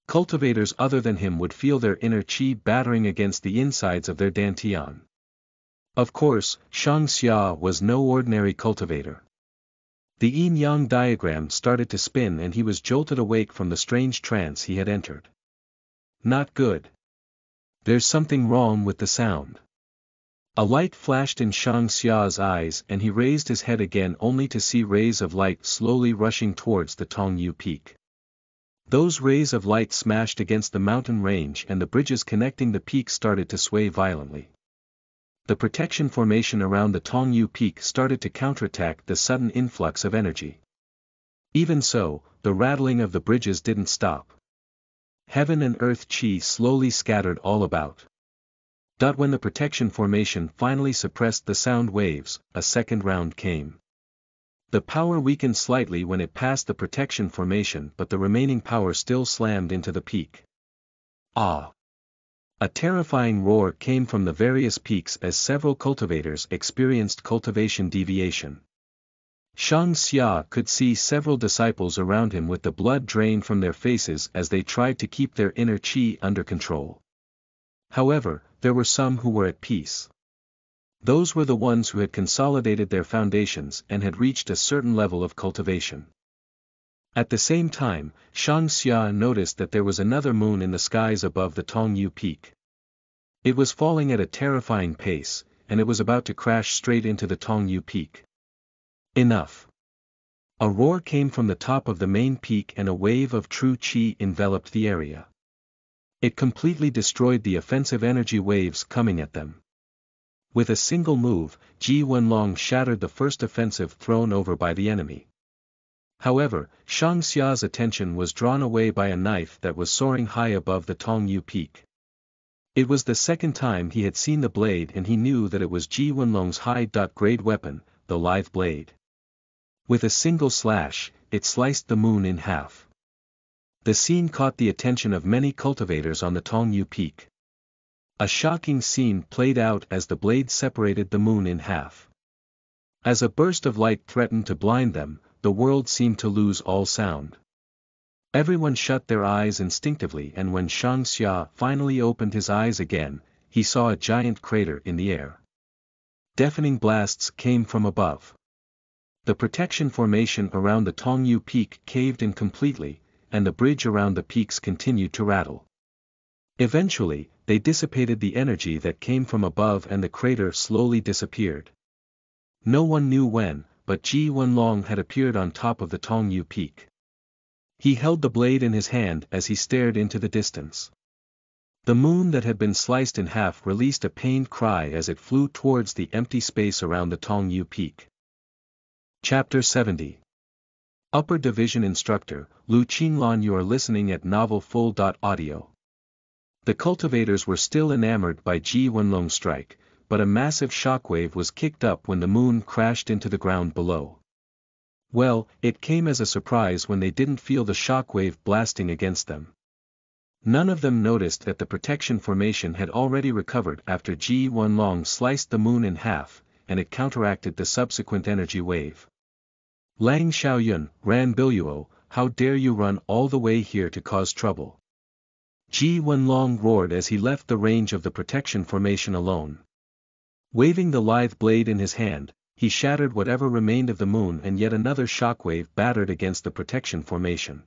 Cultivators other than him would feel their inner qi battering against the insides of their dantian. Of course, Shang Xia was no ordinary cultivator. The yin-yang diagram started to spin and he was jolted awake from the strange trance he had entered. Not good. There's something wrong with the sound. A light flashed in Shang Xia's eyes and he raised his head again only to see rays of light slowly rushing towards the Tongyu peak. Those rays of light smashed against the mountain range and the bridges connecting the peak started to sway violently the protection formation around the Tongyu peak started to counterattack the sudden influx of energy. Even so, the rattling of the bridges didn't stop. Heaven and earth chi slowly scattered all about. Dot when the protection formation finally suppressed the sound waves, a second round came. The power weakened slightly when it passed the protection formation but the remaining power still slammed into the peak. Ah! A terrifying roar came from the various peaks as several cultivators experienced cultivation deviation. Shang Xia could see several disciples around him with the blood drained from their faces as they tried to keep their inner qi under control. However, there were some who were at peace. Those were the ones who had consolidated their foundations and had reached a certain level of cultivation. At the same time, Shang Xia noticed that there was another moon in the skies above the Tongyu peak. It was falling at a terrifying pace, and it was about to crash straight into the Tongyu peak. Enough. A roar came from the top of the main peak and a wave of true chi enveloped the area. It completely destroyed the offensive energy waves coming at them. With a single move, Ji Wenlong shattered the first offensive thrown over by the enemy. However, Shang Xia's attention was drawn away by a knife that was soaring high above the Tongyu peak. It was the second time he had seen the blade and he knew that it was Ji Wenlong's high-grade weapon, the lithe blade. With a single slash, it sliced the moon in half. The scene caught the attention of many cultivators on the Tongyu peak. A shocking scene played out as the blade separated the moon in half. As a burst of light threatened to blind them, the world seemed to lose all sound. Everyone shut their eyes instinctively and when Shang Xia finally opened his eyes again, he saw a giant crater in the air. Deafening blasts came from above. The protection formation around the Tongyu peak caved in completely, and the bridge around the peaks continued to rattle. Eventually, they dissipated the energy that came from above and the crater slowly disappeared. No one knew when, but Ji Wenlong had appeared on top of the Tongyu peak. He held the blade in his hand as he stared into the distance. The moon that had been sliced in half released a pained cry as it flew towards the empty space around the Tongyu peak. Chapter 70 Upper Division Instructor, Lu Qinlan You are listening at novelfull.audio. The cultivators were still enamored by Ji Wenlong's strike, but a massive shockwave was kicked up when the moon crashed into the ground below. Well, it came as a surprise when they didn't feel the shockwave blasting against them. None of them noticed that the protection formation had already recovered after Ji Wenlong sliced the moon in half, and it counteracted the subsequent energy wave. Lang Xiaoyun, Ran Biluo, how dare you run all the way here to cause trouble. Ji Wenlong roared as he left the range of the protection formation alone. Waving the lithe blade in his hand, he shattered whatever remained of the moon and yet another shockwave battered against the protection formation.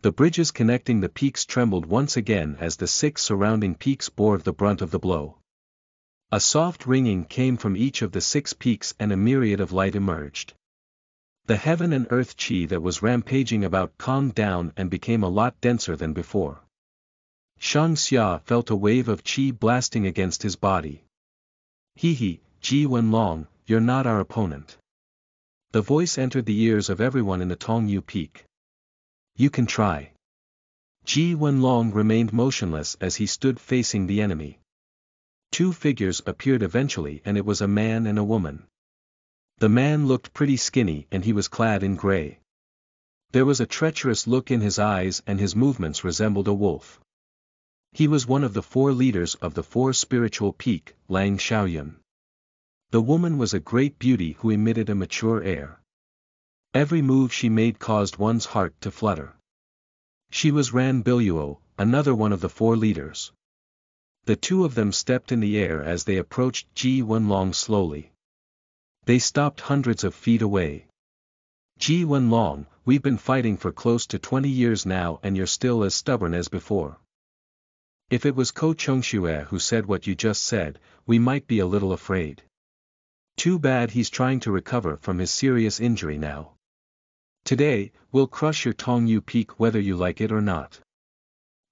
The bridges connecting the peaks trembled once again as the six surrounding peaks bore the brunt of the blow. A soft ringing came from each of the six peaks and a myriad of light emerged. The heaven and earth chi that was rampaging about calmed down and became a lot denser than before. Shang Xia felt a wave of chi blasting against his body. Hee hee, Ji Wenlong, you're not our opponent. The voice entered the ears of everyone in the Tongyu Peak. You can try. Ji Wenlong remained motionless as he stood facing the enemy. Two figures appeared eventually and it was a man and a woman. The man looked pretty skinny and he was clad in gray. There was a treacherous look in his eyes and his movements resembled a wolf. He was one of the four leaders of the four spiritual peak, Lang Xiaoyun. The woman was a great beauty who emitted a mature air. Every move she made caused one's heart to flutter. She was Ran Biluo, another one of the four leaders. The two of them stepped in the air as they approached Ji Wenlong slowly. They stopped hundreds of feet away. Ji Wenlong, we've been fighting for close to 20 years now and you're still as stubborn as before. If it was Ko Chengxue who said what you just said, we might be a little afraid. Too bad he's trying to recover from his serious injury now. Today, we'll crush your Tongyu Peak whether you like it or not.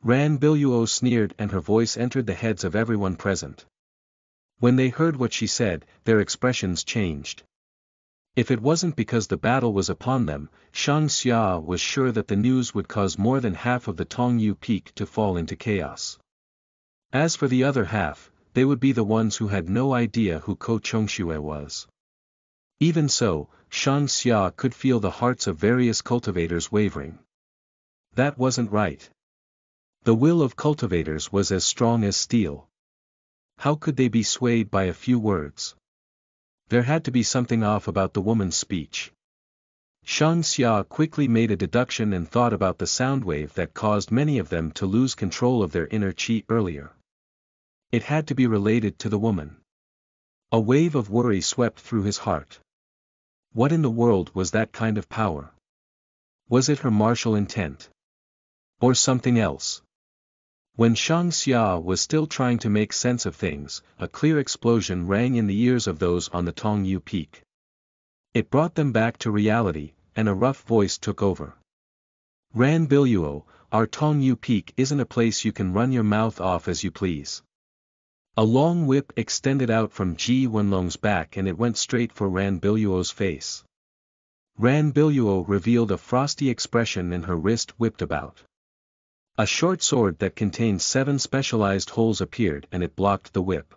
Ran Biluo sneered and her voice entered the heads of everyone present. When they heard what she said, their expressions changed. If it wasn't because the battle was upon them, Shang Xia was sure that the news would cause more than half of the Tongyu Peak to fall into chaos. As for the other half, they would be the ones who had no idea who Ko Chengxue was. Even so, Shang Xia could feel the hearts of various cultivators wavering. That wasn't right. The will of cultivators was as strong as steel. How could they be swayed by a few words? There had to be something off about the woman's speech. Shang Xia quickly made a deduction and thought about the sound wave that caused many of them to lose control of their inner chi earlier. It had to be related to the woman. A wave of worry swept through his heart. What in the world was that kind of power? Was it her martial intent? Or something else? When Shang Xia was still trying to make sense of things, a clear explosion rang in the ears of those on the Tongyu Peak. It brought them back to reality, and a rough voice took over. Ran Biluo, our Tongyu Peak isn't a place you can run your mouth off as you please. A long whip extended out from Ji Wenlong's back and it went straight for Ran Biluo's face. Ran Biluo revealed a frosty expression and her wrist whipped about. A short sword that contained seven specialized holes appeared and it blocked the whip.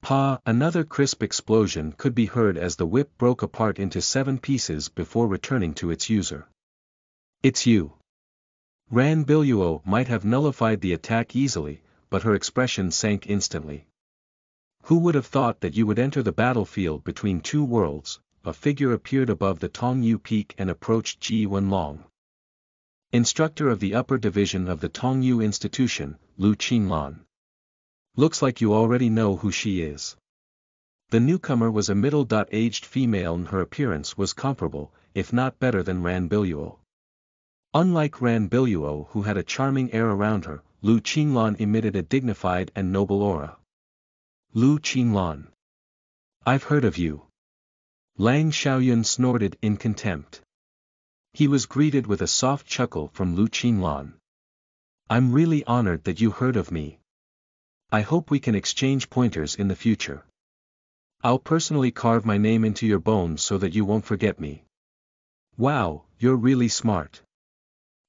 Pa, another crisp explosion could be heard as the whip broke apart into seven pieces before returning to its user. It's you. Ran Biluo might have nullified the attack easily, but her expression sank instantly. Who would have thought that you would enter the battlefield between two worlds, a figure appeared above the Tongyu Peak and approached Ji Wenlong. Instructor of the upper division of the Tongyu Institution, Lu Qinglan. Looks like you already know who she is. The newcomer was a middle-aged female and her appearance was comparable, if not better than Ran Biluo. Unlike Ran Biluo who had a charming air around her, Lu Qinglan emitted a dignified and noble aura. Lu Qinglan. I've heard of you. Lang Xiaoyun snorted in contempt. He was greeted with a soft chuckle from Lu Qinglan. I'm really honored that you heard of me. I hope we can exchange pointers in the future. I'll personally carve my name into your bones so that you won't forget me. Wow, you're really smart.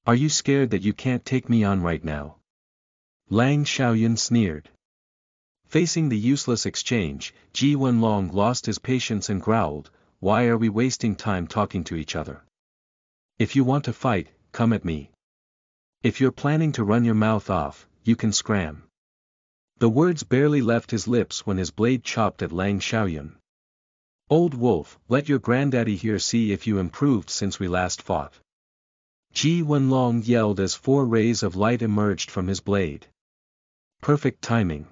Are you scared that you can't take me on right now? Lang Xiaoyun sneered. Facing the useless exchange, Ji Wenlong lost his patience and growled, why are we wasting time talking to each other? If you want to fight, come at me. If you're planning to run your mouth off, you can scram. The words barely left his lips when his blade chopped at Lang Xiaoyun. Old wolf, let your granddaddy here see if you improved since we last fought. Ji Wenlong yelled as four rays of light emerged from his blade. Perfect timing.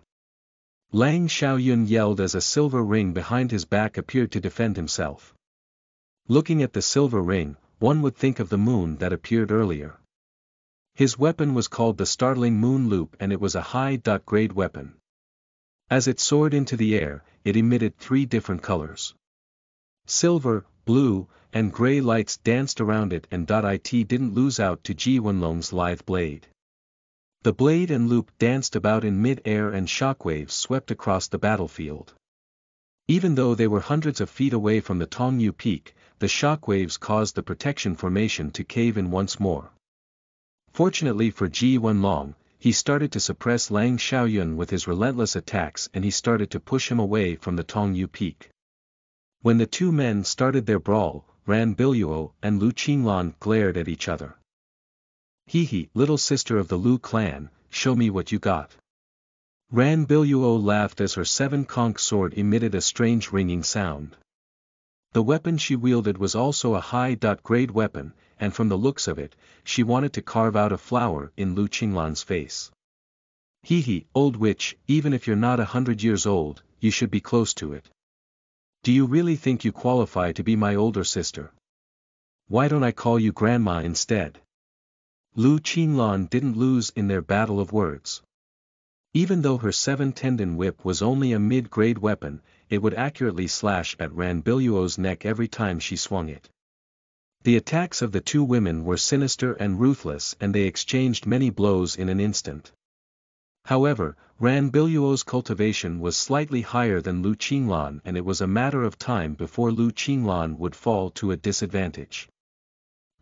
Lang Xiaoyun yelled as a silver ring behind his back appeared to defend himself. Looking at the silver ring, one would think of the moon that appeared earlier. His weapon was called the Startling Moon Loop and it was a high dot grade weapon. As it soared into the air, it emitted three different colors. Silver, blue, and gray lights danced around it and it didn't lose out to Ji Wenlong's lithe blade. The blade and loop danced about in mid-air and shockwaves swept across the battlefield. Even though they were hundreds of feet away from the Tongyu peak, the shockwaves caused the protection formation to cave in once more. Fortunately for Ji Wenlong, he started to suppress Lang Xiaoyun with his relentless attacks and he started to push him away from the Tongyu peak. When the two men started their brawl, Ran Biluo and Lu Qinglan glared at each other. Hee hee, little sister of the Lu clan, show me what you got. Ran Biluo laughed as her seven conch sword emitted a strange ringing sound. The weapon she wielded was also a high-grade weapon, and from the looks of it, she wanted to carve out a flower in Lu Qinglan's face. Hee hee, old witch, even if you're not a hundred years old, you should be close to it. Do you really think you qualify to be my older sister? Why don't I call you grandma instead? Lu Qinglan didn't lose in their battle of words. Even though her seven-tendon whip was only a mid-grade weapon, it would accurately slash at Ran Biluo's neck every time she swung it. The attacks of the two women were sinister and ruthless and they exchanged many blows in an instant. However, Ran Biluo's cultivation was slightly higher than Lu Qinglan and it was a matter of time before Lu Qinglan would fall to a disadvantage.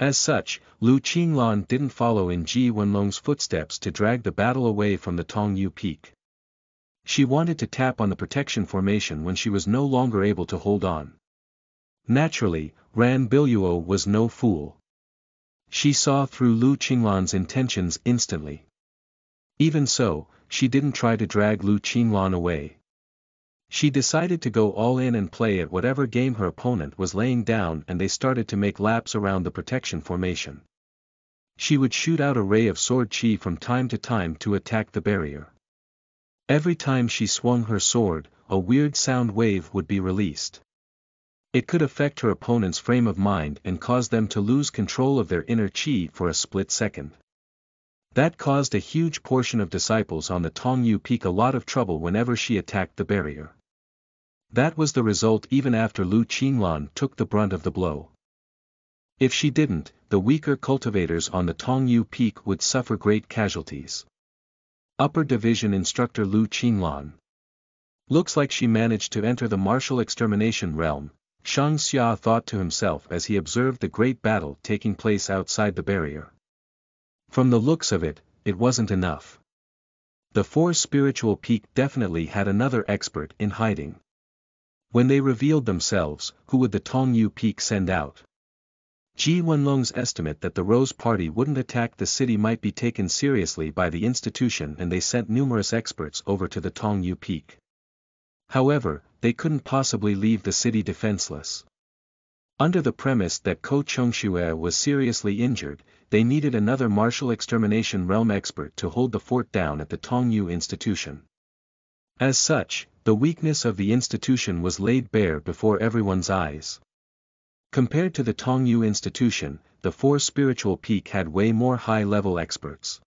As such, Lu Qinglan didn't follow in Ji Wenlong's footsteps to drag the battle away from the Tongyu peak. She wanted to tap on the protection formation when she was no longer able to hold on. Naturally, Ran Biluo was no fool. She saw through Lu Qinglan's intentions instantly. Even so, she didn't try to drag Lu Qinglan away. She decided to go all in and play at whatever game her opponent was laying down and they started to make laps around the protection formation. She would shoot out a ray of sword chi from time to time to attack the barrier. Every time she swung her sword, a weird sound wave would be released. It could affect her opponent's frame of mind and cause them to lose control of their inner chi for a split second. That caused a huge portion of disciples on the Tongyu Peak a lot of trouble whenever she attacked the barrier. That was the result even after Lu Qinglan took the brunt of the blow. If she didn't, the weaker cultivators on the Tongyu Peak would suffer great casualties. Upper Division Instructor Lu Qinglan. Looks like she managed to enter the martial extermination realm, Shang Xia thought to himself as he observed the great battle taking place outside the barrier. From the looks of it, it wasn't enough. The four spiritual peak definitely had another expert in hiding. When they revealed themselves, who would the Tongyu peak send out? Ji Wenlong's estimate that the Rose Party wouldn't attack the city might be taken seriously by the institution and they sent numerous experts over to the Tongyu peak. However, they couldn't possibly leave the city defenseless. Under the premise that Ko Chengxue was seriously injured, they needed another martial extermination realm expert to hold the fort down at the Tongyu institution. As such, the weakness of the institution was laid bare before everyone's eyes. Compared to the Tongyu institution, the four spiritual peak had way more high-level experts.